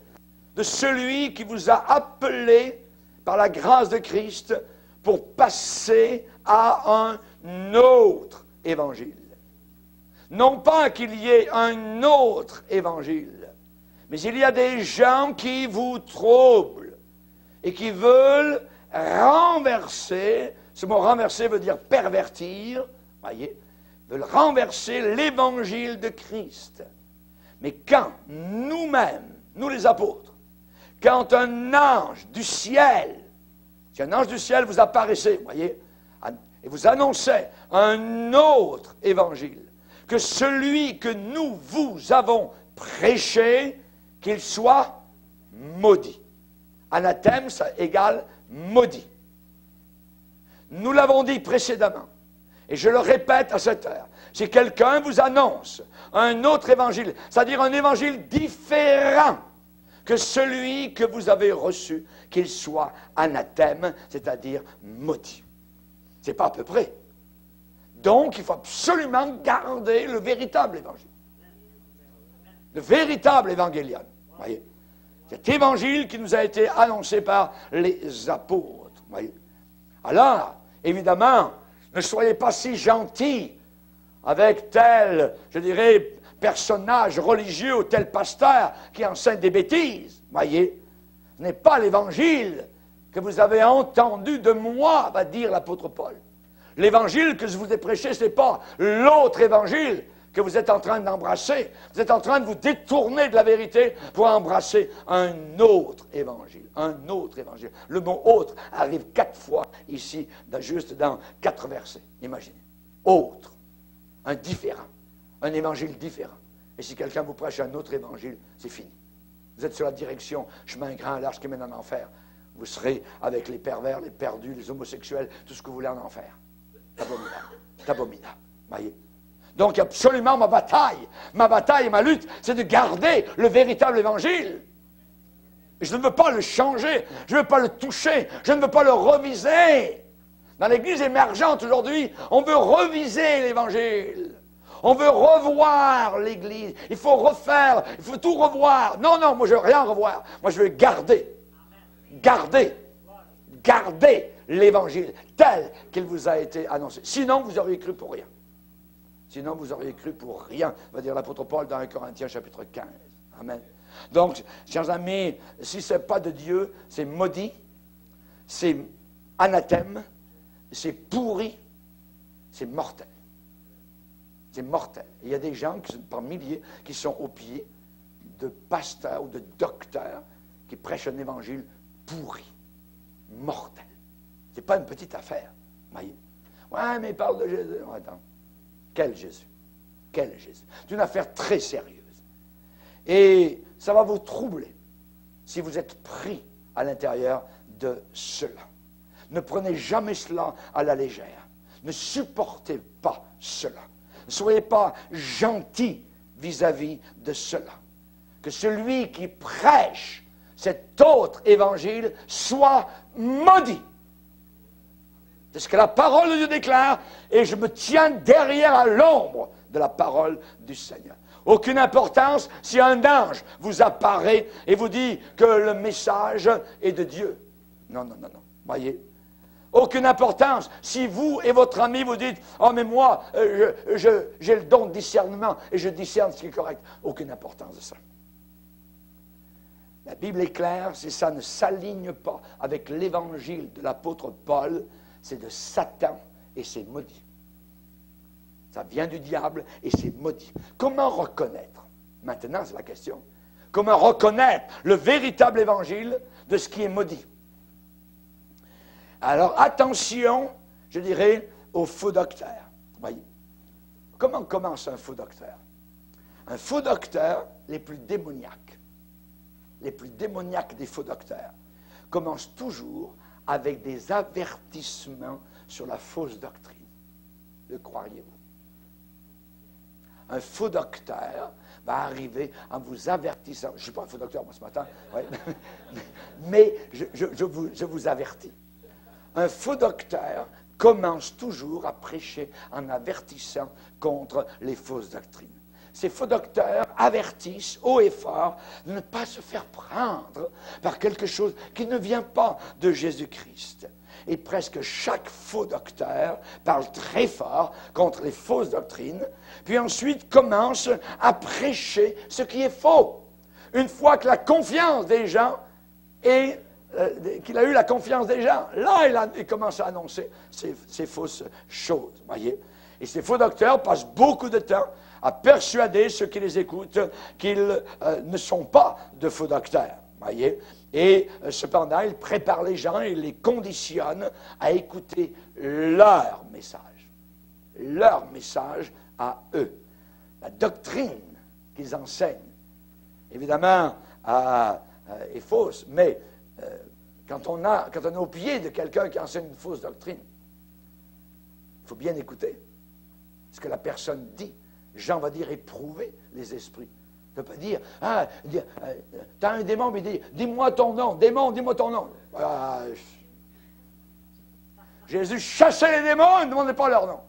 de celui qui vous a appelé par la grâce de Christ pour passer à un autre évangile. Non pas qu'il y ait un autre évangile, mais il y a des gens qui vous troublent et qui veulent renverser ce mot renverser veut dire pervertir, voyez, veulent renverser l'évangile de Christ. Mais quand nous-mêmes, nous les apôtres, quand un ange du ciel, si un ange du ciel vous apparaissait, voyez, et vous annonçait un autre évangile, que celui que nous vous avons prêché, qu'il soit maudit. Anathème, ça égale maudit. Nous l'avons dit précédemment, et je le répète à cette heure, si quelqu'un vous annonce un autre évangile, c'est-à-dire un évangile différent que celui que vous avez reçu, qu'il soit anathème, c'est-à-dire maudit. C'est pas à peu près. Donc, il faut absolument garder le véritable évangile. Le véritable évangélion. Voyez? Cet évangile qui nous a été annoncé par les apôtres. Alors, Évidemment, ne soyez pas si gentils avec tel, je dirais, personnage religieux ou tel pasteur qui enseigne des bêtises. Voyez, ce n'est pas l'évangile que vous avez entendu de moi, va dire l'apôtre Paul. L'évangile que je vous ai prêché, ce n'est pas l'autre évangile que vous êtes en train d'embrasser. Vous êtes en train de vous détourner de la vérité pour embrasser un autre évangile. Un autre évangile. Le mot autre arrive quatre fois ici, juste dans quatre versets. Imaginez. Autre. Un différent. Un évangile différent. Et si quelqu'un vous prêche un autre évangile, c'est fini. Vous êtes sur la direction chemin grand, large qui mène en enfer. Vous serez avec les pervers, les perdus, les homosexuels, tout ce que vous voulez en enfer. C'est abominable. C'est. Voyez? Donc absolument ma bataille, ma bataille, ma lutte, c'est de garder le véritable évangile. Je ne veux pas le changer, je ne veux pas le toucher, je ne veux pas le reviser. Dans l'Église émergente aujourd'hui, on veut reviser l'Évangile. On veut revoir l'Église. Il faut refaire, il faut tout revoir. Non, non, moi je ne veux rien revoir. Moi je veux garder. Garder. Garder l'Évangile tel qu'il vous a été annoncé. Sinon, vous auriez cru pour rien. Sinon, vous auriez cru pour rien, va dire l'apôtre Paul dans 1 Corinthiens chapitre 15. Amen. Donc, chers amis, si ce n'est pas de Dieu, c'est maudit, c'est anathème, c'est pourri, c'est mortel. C'est mortel. il y a des gens par milliers qui sont au pied de pasteurs ou de docteurs qui prêchent un évangile pourri, mortel. Ce n'est pas une petite affaire. Voyez. Ouais, mais il parle de Jésus. Quel Jésus? Quel Jésus? C'est une affaire très sérieuse. Et ça va vous troubler si vous êtes pris à l'intérieur de cela. Ne prenez jamais cela à la légère. Ne supportez pas cela. Ne soyez pas gentil vis-à-vis de cela. Que celui qui prêche cet autre évangile soit maudit. C'est ce que la parole de Dieu déclare, et je me tiens derrière à l'ombre de la parole du Seigneur. Aucune importance si un ange vous apparaît et vous dit que le message est de Dieu. Non, non, non, non. Voyez? Aucune importance. Si vous et votre ami vous dites Oh, mais moi, euh, j'ai le don de discernement et je discerne ce qui est correct. Aucune importance de ça. La Bible est claire, si ça ne s'aligne pas avec l'évangile de l'apôtre Paul, c'est de Satan et c'est maudit. Ça vient du diable et c'est maudit. Comment reconnaître Maintenant, c'est la question. Comment reconnaître le véritable évangile de ce qui est maudit? Alors attention, je dirais, aux faux docteurs. Voyez. Comment commence un faux docteur? Un faux docteur, les plus démoniaques, les plus démoniaques des faux docteurs, commencent toujours avec des avertissements sur la fausse doctrine. Le croiriez-vous? Un faux docteur va arriver en vous avertissant. Je ne suis pas un faux docteur, moi, ce matin, [LAUGHS] mais je, vous, je vous avertis. Un faux docteur commence toujours à prêcher en avertissant contre les fausses doctrines. Ces faux docteurs avertissent haut et fort de ne pas se faire prendre par quelque chose qui ne vient pas de Jésus-Christ. Et presque chaque faux docteur parle très fort contre les fausses doctrines, puis ensuite commence à prêcher ce qui est faux. Une fois que la confiance des gens est euh, qu'il a eu la confiance des gens, là, il, commence à annoncer ces, fausses choses. Voyez? Et ces faux docteurs passent beaucoup de temps à persuader ceux qui les écoutent qu'ils euh, ne sont pas de faux docteurs. Voyez? Et euh, cependant, ils préparent les gens et les conditionnent à écouter leur message. Leur message à eux. La doctrine qu'ils enseignent, évidemment, est fausse, mais euh, quand, on a, quand on est au pied de quelqu'un qui enseigne une fausse doctrine, il faut bien écouter ce que la personne dit. Jean va dire éprouver les esprits. Il ne peut pas dire, ah, euh, un démon, mais dis-moi ton nom, démon, dis-moi ton nom. Ah, Jésus chassait les démons, ne demandait pas leur nom.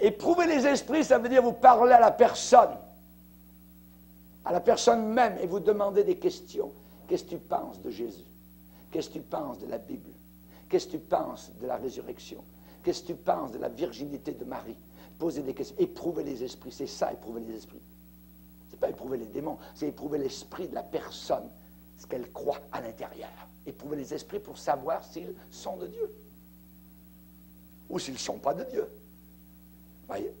Éprouver les esprits, ça veut dire vous parler à la personne à la personne même et vous demandez des questions. Qu'est-ce que tu penses de Jésus? Qu'est-ce que tu penses de la Bible? Qu'est-ce que tu penses de la résurrection? Qu'est-ce que tu penses de la virginité de Marie? Posez des questions. Éprouver les esprits, c'est ça, éprouver les esprits. Ce n'est pas éprouver les démons, c'est éprouver l'esprit de la personne, ce qu'elle croit à l'intérieur. Éprouver les esprits pour savoir s'ils sont de Dieu ou s'ils ne sont pas de Dieu. Voyez?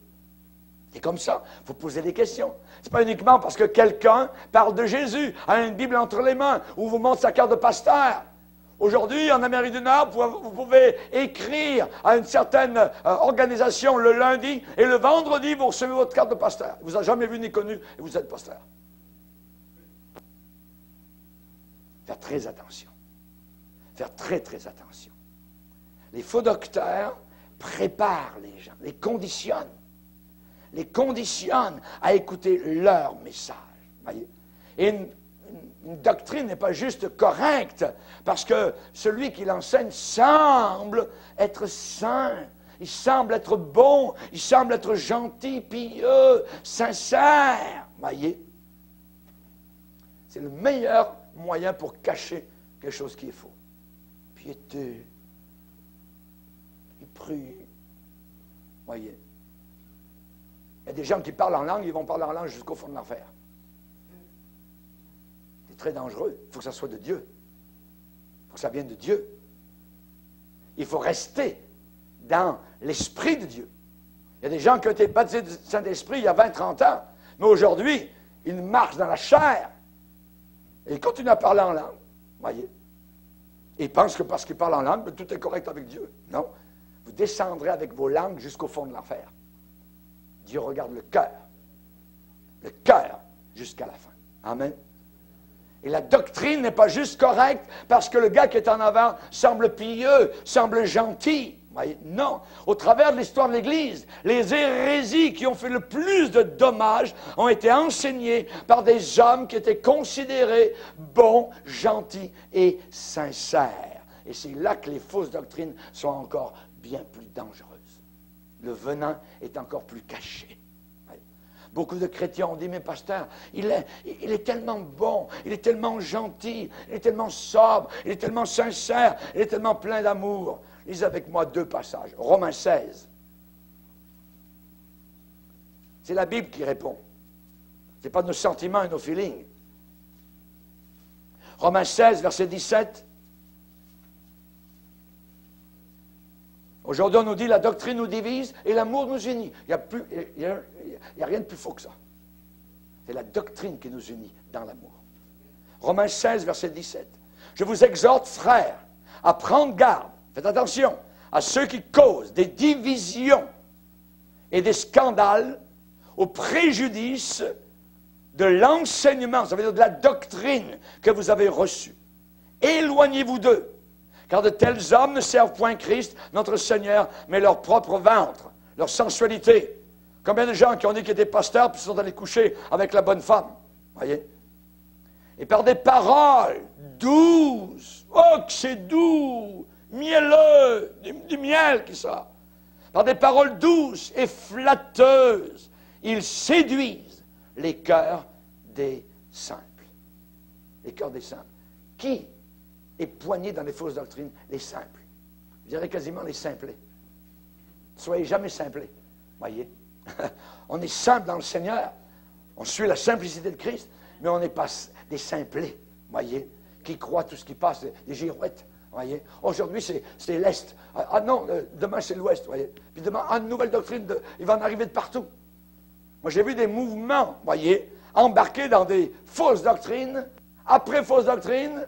C'est comme ça. Faut poser des questions. Ce n'est pas uniquement parce que quelqu'un parle de Jésus, a une Bible entre les mains, ou vous montre sa carte de pasteur. Aujourd'hui, en Amérique du Nord, vous pouvez écrire à une certaine euh, organisation le lundi, et le vendredi, vous recevez votre carte de pasteur. Vous n'avez jamais vu ni connu, et vous êtes pasteur. Faire très attention. Faire très, très attention. Les faux docteurs préparent les gens, les conditionnent les conditionne à écouter leur message. Et une, doctrine n'est pas juste correcte, parce que celui qui l'enseigne semble être saint, il semble être bon, il semble être gentil, pieux, sincère. Voyez C'est le meilleur moyen pour cacher quelque chose qui est faux. Piété, il prie. Voyez il y a des gens qui parlent en langue, ils vont parler en langue jusqu'au fond de l'enfer. Très dangereux. Il faut que ça soit de Dieu. Il faut que ça vienne de Dieu. Il faut rester dans l'esprit de Dieu. Il y a des gens qui ont été baptisés du Saint-Esprit il y a 20-30 ans, mais aujourd'hui, ils marchent dans la chair. Et ils continuent à parler en langue. Voyez? Ils pensent que parce qu'ils parlent en langue, tout est correct avec Dieu. Non. Vous descendrez avec vos langues jusqu'au fond de l'enfer. Dieu regarde le cœur. Le cœur jusqu'à la fin. Amen. Et la doctrine n'est pas juste correcte parce que le gars qui est en avant semble pieux, semble gentil. Non. Au travers de l'histoire de l'Église, les hérésies qui ont fait le plus de dommages ont été enseignées par des hommes qui étaient considérés bons, gentils et sincères. Et c'est là que les fausses doctrines sont encore bien plus dangereuses le venin est encore plus caché. Beaucoup de chrétiens ont dit, mais pasteur, il est, tellement bon, il est tellement gentil, il est tellement sobre, il est tellement sincère, il est tellement plein d'amour. Lisez avec moi deux passages. Romains 16. C'est la Bible qui répond. Ce n'est pas nos sentiments et nos feelings. Romains 16, verset 17. Aujourd'hui, on nous dit la doctrine nous divise et l'amour nous unit. Il n'y a, a rien de plus faux que ça. C'est la doctrine qui nous unit dans l'amour. Romains 16, verset 17. Je vous exhorte, frères, à prendre garde, faites attention, à ceux qui causent des divisions et des scandales au préjudice de l'enseignement, ça veut dire de la doctrine que vous avez reçue. Éloignez-vous d'eux, car de tels hommes ne servent point Christ, notre Seigneur, mais leur propre ventre, leur sensualité. Combien de gens qui ont dit qu'ils étaient pasteurs puis sont allés coucher avec la bonne femme, voyez? Et par des paroles douces, oh que c'est doux, mielleux, du, du miel qui sort. Par des paroles douces et flatteuses, ils séduisent les cœurs des simples. Les cœurs des simples. Qui est poigné dans les fausses doctrines Les simples. Je dirais quasiment les simplés. Soyez jamais simplés. Voyez [LAUGHS] On est simple dans le Seigneur. On suit la simplicité de Christ, mais on n'est pas des simplés. Voyez Qui croient tout ce qui passe, des girouettes. Voyez Aujourd'hui, c'est, l'Est. Ah, ah non, euh, demain, c'est l'Ouest. Voyez Puis demain, une nouvelle doctrine, il va en arriver de partout. Moi, j'ai vu des mouvements, voyez, embarqués dans des fausses doctrines, après fausses doctrines, et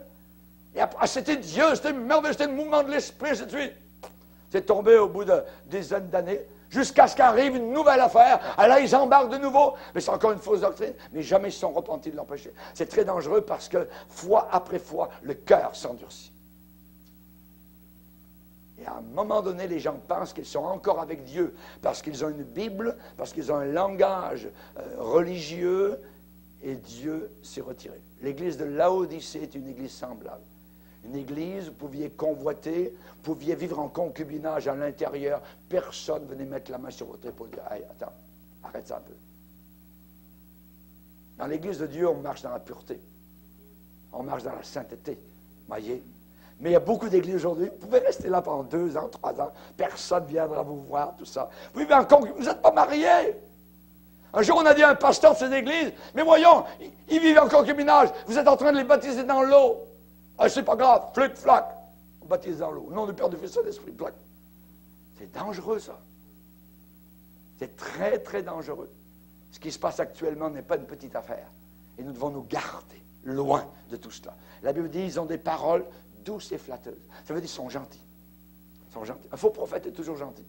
ah, c'était Dieu, c'était merveilleux, c'était le mouvement de l'esprit, ainsi de suite. C'est tombé au bout de dizaines d'années, jusqu'à ce qu'arrive une nouvelle affaire. Ah là, ils embarquent de nouveau, mais c'est encore une fausse doctrine, mais jamais ils se sont repentis de leur péché. C'est très dangereux parce que, fois après fois, le cœur s'endurcit. Et à un moment donné, les gens pensent qu'ils sont encore avec Dieu parce qu'ils ont une Bible, parce qu'ils ont un langage euh, religieux, et Dieu s'est retiré. L'église de Laodicée est une église semblable. Une église, vous pouviez convoiter, vous pouviez vivre en concubinage à l'intérieur, personne venait mettre la main sur votre épaule. Hey, attends, arrête ça un peu. Dans l'église de Dieu, on marche dans la pureté. On marche dans la sainteté. Voyez mais il y a beaucoup d'églises aujourd'hui. Vous pouvez rester là pendant deux ans, trois ans. Personne ne viendra vous voir, tout ça. Vous vivez en concu- Vous n'êtes pas marié. Un jour, on a dit à un pasteur de cette église Mais voyons, ils vivent en concubinage. Vous êtes en train de les baptiser dans l'eau. Ah, c'est pas grave. Flic, flac. On baptise dans l'eau. Nom du Père, du Fils et de l'Esprit. Flac. C'est dangereux, ça. C'est très, très dangereux. Ce qui se passe actuellement n'est pas une petite affaire. Et nous devons nous garder loin de tout cela. La Bible dit ils ont des paroles douces et flatteuses. Ça veut dire qu'ils sont gentils. Ils sont gentils. Un faux prophète est toujours gentil.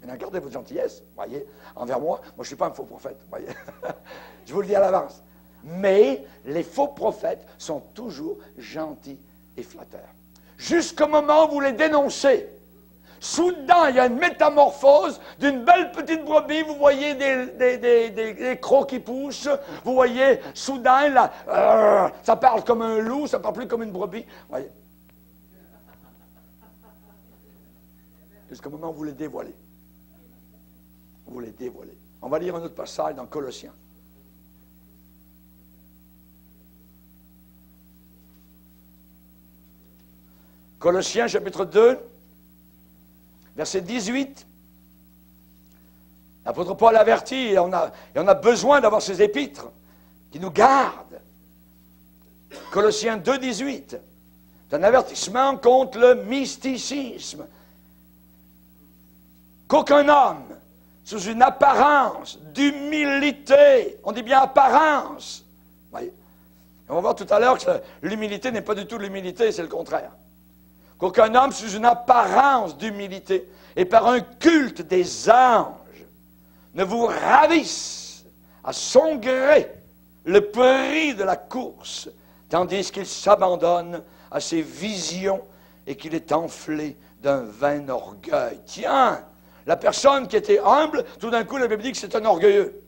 Maintenant, gardez votre gentillesse, voyez, envers moi. Moi, je ne suis pas un faux prophète, voyez. [LAUGHS] je vous le dis à l'avance. Mais les faux prophètes sont toujours gentils et flatteurs. Jusqu'au moment où vous les dénoncez. Soudain, il y a une métamorphose d'une belle petite brebis. Vous voyez des, des, des- des- crocs qui poussent. Vous voyez, soudain, euh, ça parle comme un loup, ça parle plus comme une brebis. Voyez. Jusqu'au moment où vous les dévoilez. Vous les dévoilez. On va lire un autre passage dans Colossiens. Colossiens chapitre 2, verset 18. L'apôtre Paul avertit, et on a, on a besoin d'avoir ces épîtres qui nous gardent. Colossiens 2, 18. C'est un avertissement contre le mysticisme. Qu'aucun homme, sous une apparence d'humilité, on dit bien apparence, on va voir tout à l'heure que l'humilité n'est pas du tout l'humilité, c'est le contraire. Qu'aucun homme, sous une apparence d'humilité et par un culte des anges, ne vous ravisse à son gré le prix de la course, tandis qu'il s'abandonne à ses visions et qu'il est enflé d'un vain orgueil. Tiens, la personne qui était humble, tout d'un coup, la Bible dit que c'est un orgueilleux.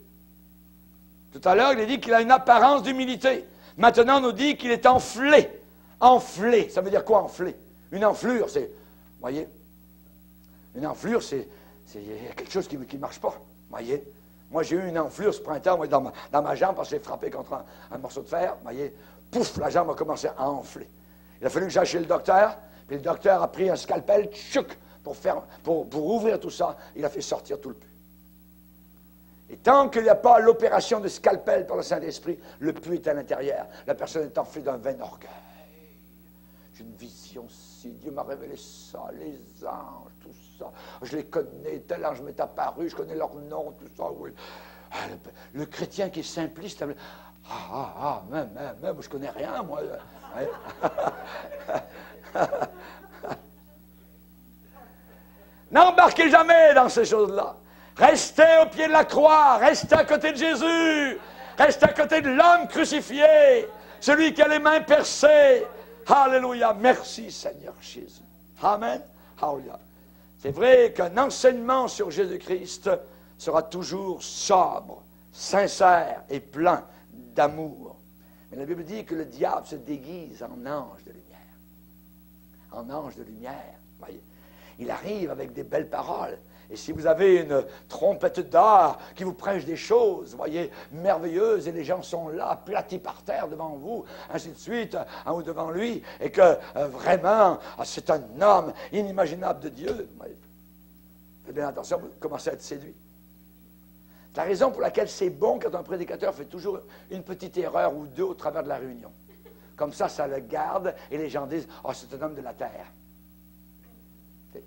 Tout à l'heure, il a dit qu'il a une apparence d'humilité. Maintenant, on nous dit qu'il est enflé. Enflé, ça veut dire quoi enflé? Une enflure, c'est. Voyez Une enflure, c'est. quelque chose qui ne marche pas. Voyez Moi, j'ai eu une enflure ce printemps moi, dans, ma, dans ma jambe parce que j'ai frappé contre un, morceau de fer. Voyez Pouf, la jambe a commencé à enfler. Il a fallu que j'aille chez le docteur. Puis le docteur a pris un scalpel, tchouk, pour, ouvrir tout ça. Il a fait sortir tout le pu. Et tant qu'il n'y a pas l'opération de scalpel par le Saint-Esprit, le pu est à l'intérieur. La personne est enflée d'un vain orgueil. une vision si Dieu m'a révélé ça, les anges, tout ça. Je les connais, tel ange m'est apparu, je connais leur nom, tout ça. Ah, le, chrétien qui est simpliste, ah, ah, ah, même, même, même, je connais rien, moi. [LAUGHS] N'embarquez jamais dans ces choses-là. Restez au pied de la croix, restez à côté de Jésus, restez à côté de l'homme crucifié, celui qui a les mains percées. Alléluia. Merci Seigneur Jésus. Amen. Alléluia. C'est vrai qu'un enseignement sur Jésus-Christ sera toujours sobre, sincère et plein d'amour. Mais la Bible dit que le diable se déguise en ange de lumière. En ange de lumière. Voyez. Il arrive avec des belles paroles. Et si vous avez une trompette d'art qui vous prêche des choses, voyez, merveilleuses, et les gens sont là, aplatis par terre devant vous, ainsi de suite, en ou devant lui, et que euh, vraiment, ah, c'est un homme inimaginable de Dieu, faites bien attention, vous commencez à être séduit. C'est la raison pour laquelle c'est bon quand un prédicateur fait toujours une petite erreur ou deux au travers de la réunion. Comme ça, ça le garde et les gens disent Oh, c'est un homme de la terre.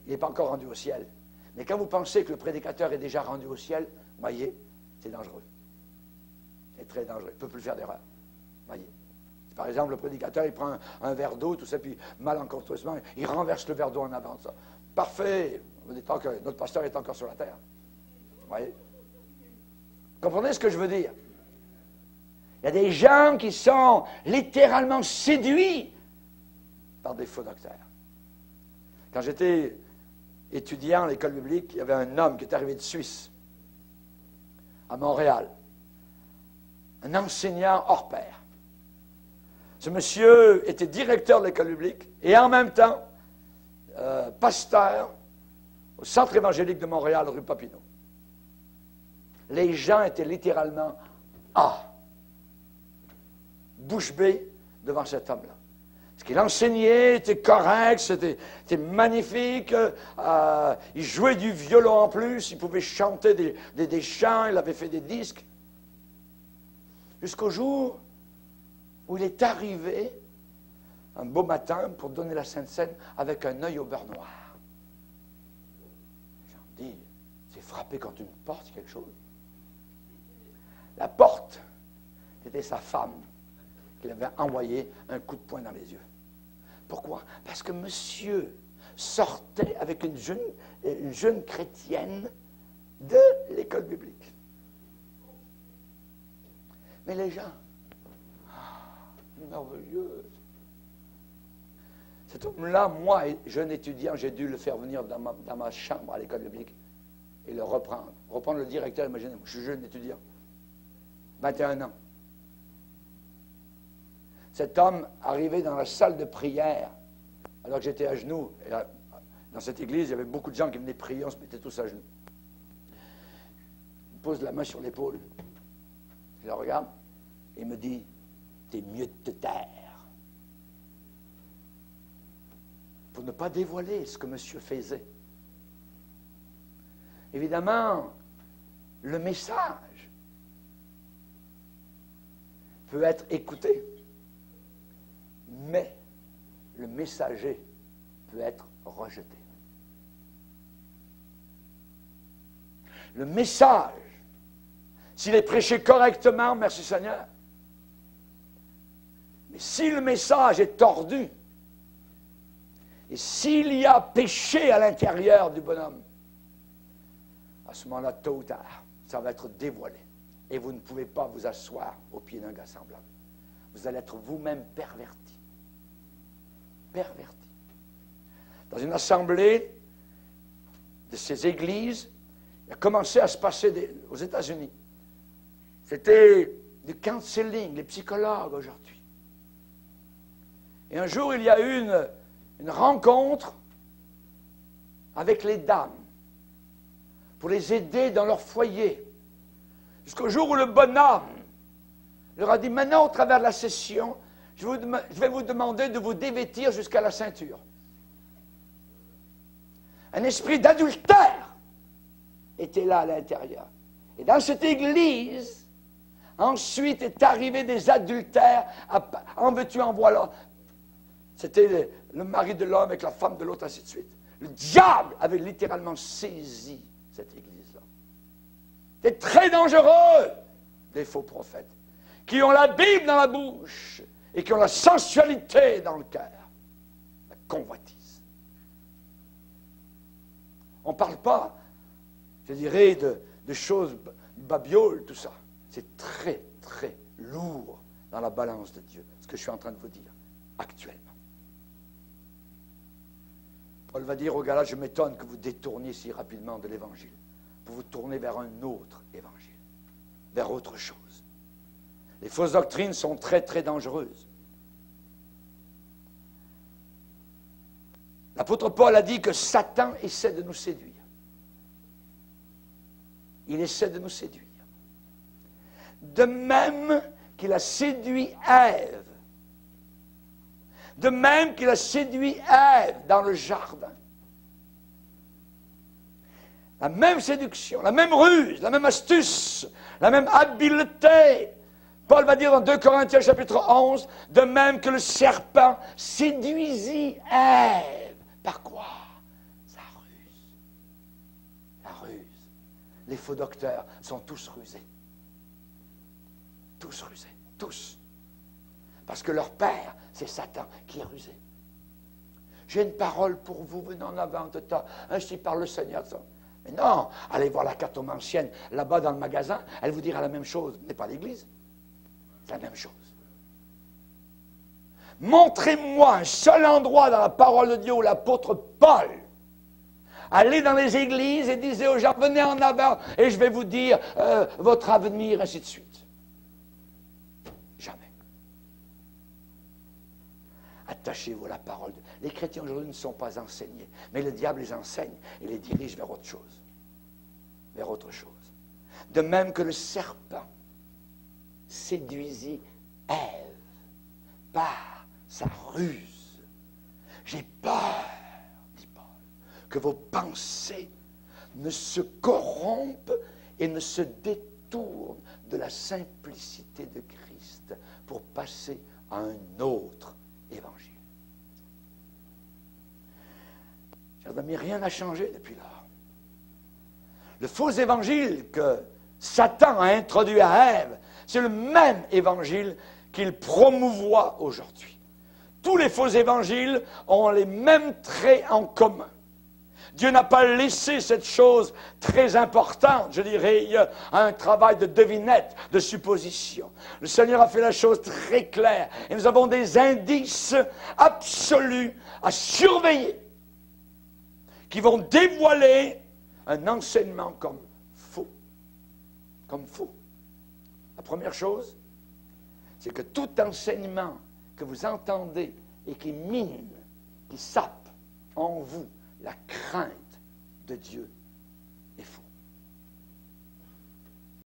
Il n'est pas encore rendu au ciel. Mais quand vous pensez que le prédicateur est déjà rendu au ciel, voyez, c'est dangereux. C'est très dangereux. Il ne peut plus faire d'erreur. Voyez. Par exemple, le prédicateur, il prend un, verre d'eau, tout ça, puis malencontreusement, il renverse le verre d'eau en avant. Ça. Parfait. Vous dites que notre pasteur est encore sur la terre. Voyez. Comprenez ce que je veux dire? Il y a des gens qui sont littéralement séduits par des faux docteurs. Quand j'étais étudiant à l'école biblique, il y avait un homme qui est arrivé de Suisse, à Montréal, un enseignant hors pair. Ce monsieur était directeur de l'école biblique et en même temps euh, pasteur au centre évangélique de Montréal, rue Papineau. Les gens étaient littéralement ah, bouche bée devant cet homme-là. Ce qu'il enseignait était correct, c'était magnifique. Euh, il jouait du violon en plus, il pouvait chanter des, chants, il avait fait des disques. Jusqu'au jour où il est arrivé un beau matin pour donner la Sainte Seine avec un œil au beurre noir. J'en dis, c'est frappé quand une porte, quelque chose. La porte, c'était sa femme qu'il avait envoyé un coup de poing dans les yeux. Pourquoi? Parce que monsieur sortait avec une jeune, une jeune chrétienne de l'école biblique. Mais les gens, ah, merveilleuse. Cet homme-là, moi, jeune étudiant, j'ai dû le faire venir dans ma, dans ma chambre à l'école biblique et le reprendre. Reprendre le directeur, imaginez-moi, je suis jeune étudiant, 21 ans cet homme arrivait dans la salle de prière, alors que j'étais à genoux. dans cette église, il y avait beaucoup de gens qui venaient prier, on se mettait tous à genoux. Il pose la main sur l'épaule. Je le regarde et il me dit T'es mieux de te taire. Pour ne pas dévoiler ce que monsieur faisait. Évidemment, le message peut être écouté mais le messager peut être rejeté. Le message, s'il est prêché correctement, merci Seigneur, mais si le message est tordu, et s'il y a péché à l'intérieur du bonhomme, à ce moment-là, tôt ou tard, ça va être dévoilé. Et vous ne pouvez pas vous asseoir au pied d'un gars semblable. Vous allez être vous-même perverti perverti. Dans une assemblée de ces églises, il a commencé à se passer aux États-Unis. C'était du counseling, les psychologues aujourd'hui. Et un jour, il y a eu une, une rencontre avec les dames pour les aider dans leur foyer. Jusqu'au jour où le bonhomme leur a dit, maintenant, au travers de la session, je, vais vous demander de vous dévêtir jusqu'à la ceinture. Un esprit d'adultère était là à l'intérieur. Et dans cette église, ensuite est arrivé des adultères, en veux-tu, en voilà. C'était le mari de l'homme avec la femme de l'autre, ainsi de suite. Le diable avait littéralement saisi cette église-là. C'est très dangereux, des faux prophètes, qui ont la Bible dans la bouche et qui ont la sensualité dans le cœur, la convoitise. On ne parle pas, je dirais, de, choses babioles, tout ça. C'est très, très lourd dans la balance de Dieu, ce que je suis en train de vous dire actuellement. Paul va dire aux Galates, je m'étonne que vous détourniez si rapidement de l'évangile, pour vous tourner vers un autre évangile, vers autre chose. Les fausses doctrines sont très, très dangereuses. L'apôtre Paul a dit que Satan essaie de nous séduire. Il essaie de nous séduire. De même qu'il a séduit Ève. De même qu'il a séduit Ève dans le jardin. La même séduction, la même ruse, la même astuce, la même habileté. Paul va dire dans 2 Corinthiens chapitre 11, de même que le serpent séduisit Ève. Par quoi? Sa ruse. La ruse. Les faux docteurs sont tous rusés. Tous rusés. Tous. Parce que leur père, c'est Satan qui est rusé. J'ai une parole pour vous venant en avant de temps. Ainsi par le Seigneur. Mais non, allez voir la cartomancienne là-bas dans le magasin, elle vous dira la même chose, mais pas l'église. C'est la même chose. Montrez-moi un seul endroit dans la parole de Dieu où l'apôtre Paul allait dans les églises et disait aux gens, venez en avant et je vais vous dire euh, votre avenir, ainsi de suite. Jamais. Attachez-vous à la parole. de Les chrétiens aujourd'hui ne sont pas enseignés, mais le diable les enseigne et les dirige vers autre chose. Vers autre chose. De même que le serpent séduisit Ève par sa ruse. J'ai peur, dit Paul, que vos pensées ne se corrompent et ne se détournent de la simplicité de Christ pour passer à un autre évangile. Chers amis, rien n'a changé depuis lors. Le faux évangile que Satan a introduit à Ève, c'est le même évangile qu'il promouvoit aujourd'hui. Tous les faux évangiles ont les mêmes traits en commun. Dieu n'a pas laissé cette chose très importante, je dirais, un travail de devinette, de supposition. Le Seigneur a fait la chose très claire et nous avons des indices absolus à surveiller qui vont dévoiler un enseignement comme faux. Comme faux. La première chose, c'est que tout enseignement que vous entendez et qui mine, qui sape en vous la crainte de Dieu.